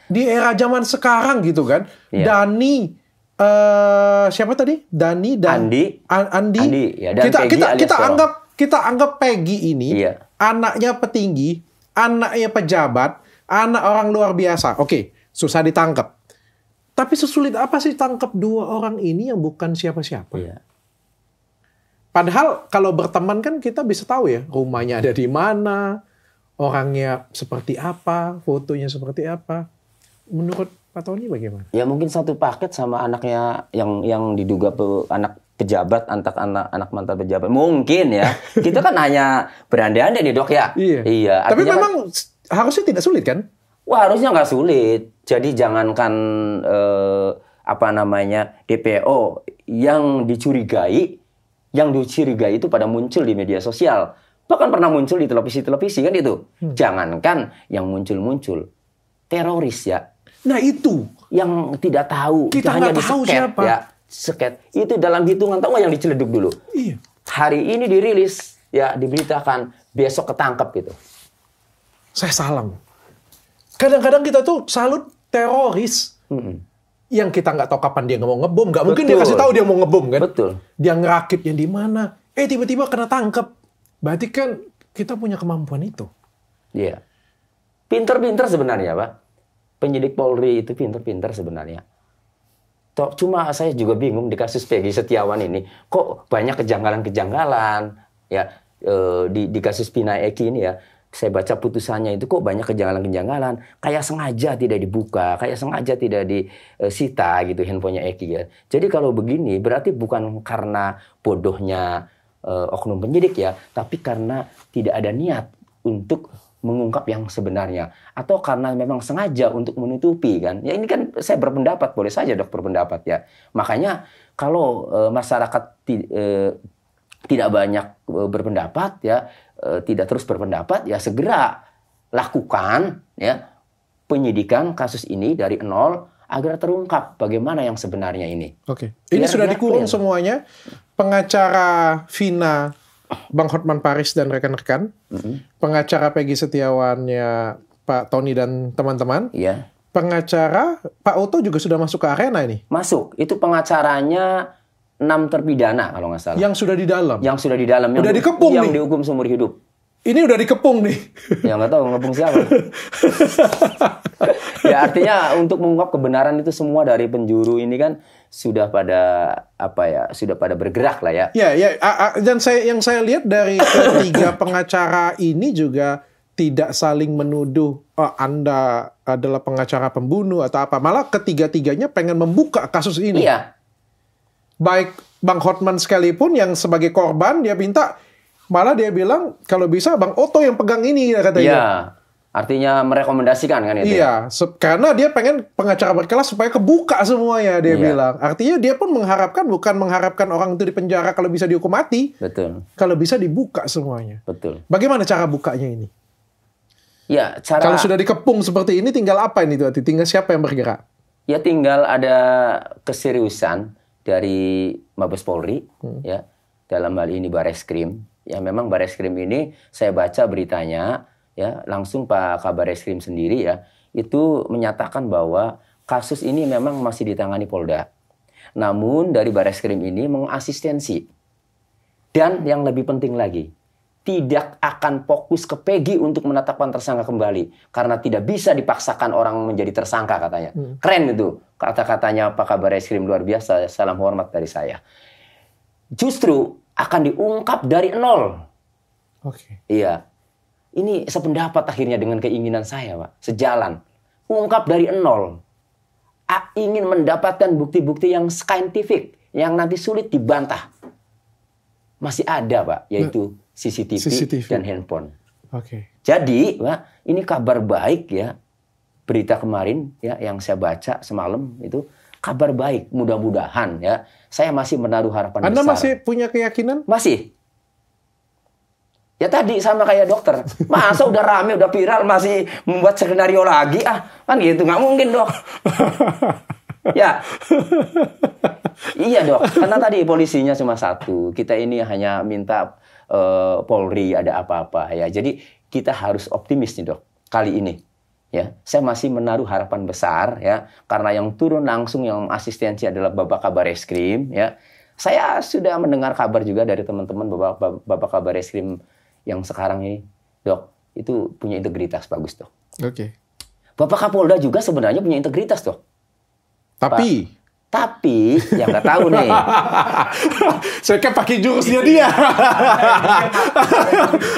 Di era zaman sekarang gitu kan. Iya. Dani eh siapa tadi? Dani dan Andi. A- Andi. Andi, ya, dan kita Peggy kita kita Sorong. anggap kita anggap Peggy ini Iya. anaknya petinggi anaknya pejabat, anak orang luar biasa. Oke, susah ditangkap. Tapi sesulit apa sih tangkap dua orang ini yang bukan siapa-siapa? Iya. Padahal kalau berteman kan kita bisa tahu ya rumahnya ada di mana, orangnya seperti apa, fotonya seperti apa. Menurut Pak Tony bagaimana? Ya mungkin satu paket sama anaknya yang yang diduga pe- anak pejabat, anak anak anak mantan pejabat. Mungkin ya. Kita kan hanya berandai-andai nih dok ya. Iya. Iya. Tapi kan- memang harusnya tidak sulit kan? Wah harusnya nggak sulit. Jadi jangankan eh, apa namanya DPO yang dicurigai, yang dicurigai itu pada muncul di media sosial, bahkan pernah muncul di televisi-televisi kan itu. Hmm. Jangankan yang muncul-muncul teroris ya, Nah itu. yang tidak tahu Kita hanya nggak tahu siapa. ya seket itu dalam hitungan tahu yang diceleduk dulu Iya. hari ini dirilis ya diberitakan besok ketangkep gitu Saya salam. Kadang-kadang kita tuh salut teroris. Mm-mm. yang kita nggak tahu kapan dia mau ngebom, nggak mungkin dia kasih tahu dia mau ngebom kan? betul Dia ngerakitnya di mana? Eh tiba-tiba kena tangkep. Berarti kan kita punya kemampuan itu. Iya. Pinter-pinter sebenarnya, Pak. Penyidik Polri itu pinter-pinter sebenarnya. Toh, cuma saya juga bingung di kasus Peggy Setiawan ini, kok banyak kejanggalan-kejanggalan ya eh, di di kasus Pina Eki ini ya. Saya baca putusannya itu kok banyak kejanggalan-kejanggalan, kayak sengaja tidak dibuka, kayak sengaja tidak disita gitu handphonenya Eki ya. Jadi kalau begini berarti bukan karena bodohnya eh, oknum penyidik ya, tapi karena tidak ada niat untuk mengungkap yang sebenarnya. Atau karena memang sengaja untuk menutupi kan. Ya ini kan saya berpendapat boleh saja dok berpendapat ya. Makanya kalau eh, masyarakat ti- eh, tidak banyak eh, berpendapat ya eh, tidak terus berpendapat ya segera lakukan ya penyidikan kasus ini dari nol agar terungkap bagaimana yang sebenarnya ini Oke. Ini Biar- sudah dikurung semuanya. Pengacara Vina, Bang Hotman Paris dan rekan-rekan. Pengacara Peggy Setiawannya Pak Tony dan teman-teman. ya Pengacara Pak Oto juga sudah masuk ke arena ini. masuk itu pengacaranya enam terpidana kalau nggak salah Yang sudah di dalam. yang sudah di dalam yang Udah dikepung yang nih. dihukum seumur hidup Ini udah dikepung nih. ya nggak tahu ngepung siapa ya artinya untuk mengungkap kebenaran itu semua dari penjuru ini kan sudah pada apa ya sudah pada bergerak lah ya Ya, ya. a- a- Dan saya yang saya lihat dari ketiga pengacara ini juga tidak saling menuduh oh, Anda adalah pengacara pembunuh atau apa. Malah ketiga-tiganya pengen membuka kasus ini. iya Baik Bang Hotman sekalipun yang sebagai korban dia minta malah dia bilang kalau bisa Bang Oto yang pegang ini katanya. iya artinya merekomendasikan kan itu ya? Iya, se- karena dia pengen pengacara berkelas supaya kebuka semuanya dia Iya. bilang. Artinya dia pun mengharapkan bukan mengharapkan orang itu di penjara kalau bisa dihukum mati, betul kalau bisa dibuka semuanya. betul Bagaimana cara bukanya ini? ya cara Kalau sudah dikepung seperti ini tinggal apa ini tuh? Tinggal siapa yang bergerak? ya tinggal ada keseriusan dari Mabes Polri ya. Dalam hal ini Bareskrim ya memang Bareskrim ini saya baca beritanya ya langsung Pak Kabareskrim sendiri ya itu menyatakan bahwa kasus ini memang masih ditangani Polda. Namun dari Bareskrim ini mengasistensi dan yang lebih penting lagi tidak akan fokus ke Peggy untuk menetapkan tersangka kembali karena tidak bisa dipaksakan orang menjadi tersangka katanya. Keren itu kata-katanya Pak Kabar Eskrim luar biasa. Salam hormat dari saya. Justru akan diungkap dari nol. Oke. Iya. Ini sependapat akhirnya dengan keinginan saya, Pak. Sejalan. Ungkap dari nol. A- ingin mendapatkan bukti-bukti yang saintifik yang nanti sulit dibantah. Masih ada, Pak, yaitu CCTV, CCTV. dan handphone. Oke. Jadi, Pak, ini kabar baik ya. Berita kemarin ya yang saya baca semalam itu kabar baik. Mudah-mudahan ya. Saya masih menaruh harapan Anda besar. masih punya keyakinan? Masih. Ya tadi sama kayak dokter. Masa udah rame, udah viral masih membuat skenario lagi ah. Kan gitu, nggak mungkin dok. ya. iya dok, karena tadi polisinya cuma satu. Kita ini hanya minta eh, Polri ada apa-apa ya. Jadi kita harus optimis nih dok kali ini. Ya, saya masih menaruh harapan besar ya karena yang turun langsung yang asistensi adalah Bapak Kabar Eskrim ya. Saya sudah mendengar kabar juga dari teman-teman Bapak Bapak Kabar Eskrim yang sekarang ini, Dok. itu punya integritas bagus tuh. Oke. Bapak Kapolda juga sebenarnya punya integritas tuh. Tapi Tapi yang nggak tahu nih, saya kan pakai jurusnya dia.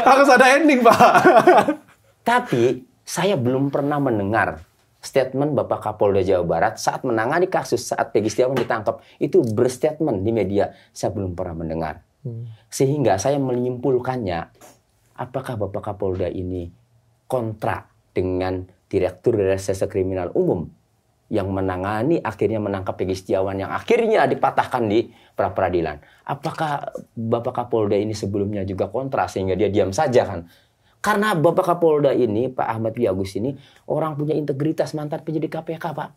Harus ada ending, Pak. tapi saya belum pernah mendengar statement Bapak Kapolda Jawa Barat saat menangani kasus saat Peggy Setiawan ditangkap itu berstatement di media. Saya belum pernah mendengar. Sehingga saya menyimpulkannya, apakah Bapak Kapolda ini kontra dengan Direktur Reserse Kriminal Umum yang menangani akhirnya menangkap Peggy Setiawan yang akhirnya dipatahkan di pra peradilan. Apakah Bapak Kapolda ini sebelumnya juga kontra sehingga dia diam saja kan? Karena Bapak Kapolda ini, Pak Ahmad Wiyagus ini orang punya integritas mantan penyidik KPK, Pak.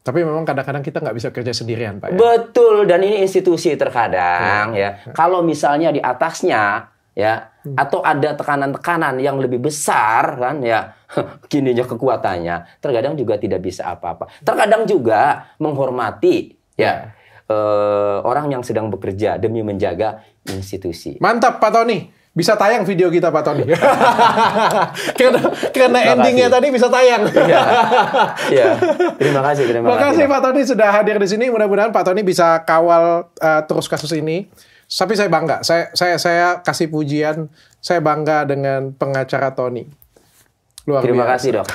Tapi memang kadang-kadang kita nggak bisa kerja sendirian, Pak. Ya? Betul dan ini institusi terkadang ya. Kalau misalnya di atasnya ya atau ada tekanan-tekanan yang lebih besar kan ya gininya kekuatannya terkadang juga tidak bisa apa-apa. Terkadang juga menghormati ya eh, orang yang sedang bekerja demi menjaga institusi. Mantap, Pak Tony. Bisa tayang video kita, Pak Tony. karena karena Terima endingnya kasih. tadi bisa tayang. Iya. Iya. Terima kasih, terima Terima kasih kasih. Pak Tony sudah hadir di sini. Mudah-mudahan Pak Tony bisa kawal uh, terus kasus ini. Tapi saya bangga. Saya saya saya kasih pujian. Saya bangga dengan pengacara Tony. Luar Terima biasa. kasih dok.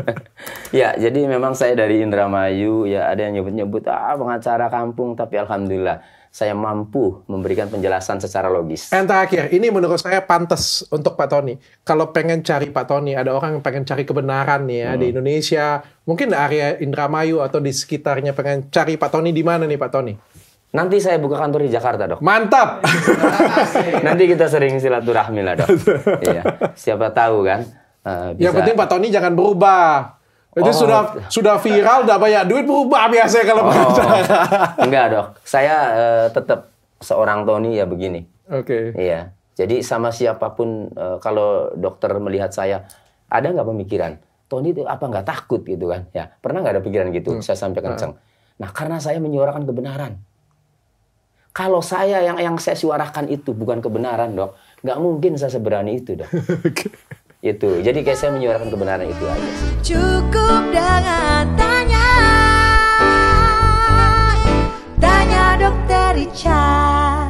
ya, jadi memang saya dari Indramayu ya ada yang nyebut-nyebut ah pengacara kampung, tapi alhamdulillah saya mampu memberikan penjelasan secara logis. Yang terakhir, ini menurut saya pantas untuk Pak Tony. Kalau pengen cari Pak Tony, ada orang yang pengen cari kebenaran nih ya Hmm. di Indonesia, mungkin di area Indramayu atau di sekitarnya pengen cari Pak Tony di mana nih Pak Tony? Nanti saya buka kantor di Jakarta dok. Mantap. Nanti kita sering silaturahmi lah dok. Iya. Siapa tahu kan. Yang bisa- penting Pak Tony jangan berubah. Itu Oh. sudah sudah viral, udah banyak duit berubah biasanya kalau Oh, enggak dok. Saya eh, tetap seorang Tony ya begini. Oke. Iya. Jadi sama siapa pun eh, kalau dokter melihat saya ada nggak pemikiran Tony itu apa nggak takut gitu kan? Ya pernah nggak ada pikiran gitu? Saya sampai kenceng. Nah karena saya menyuarakan kebenaran. Kalau saya yang yang saya suarakan itu bukan kebenaran dok, nggak mungkin saya seberani itu dok. itu. Jadi kayak saya menyuarakan kebenaran itu aja. sih. Cukup dengan tanya, tanya dokter Richard.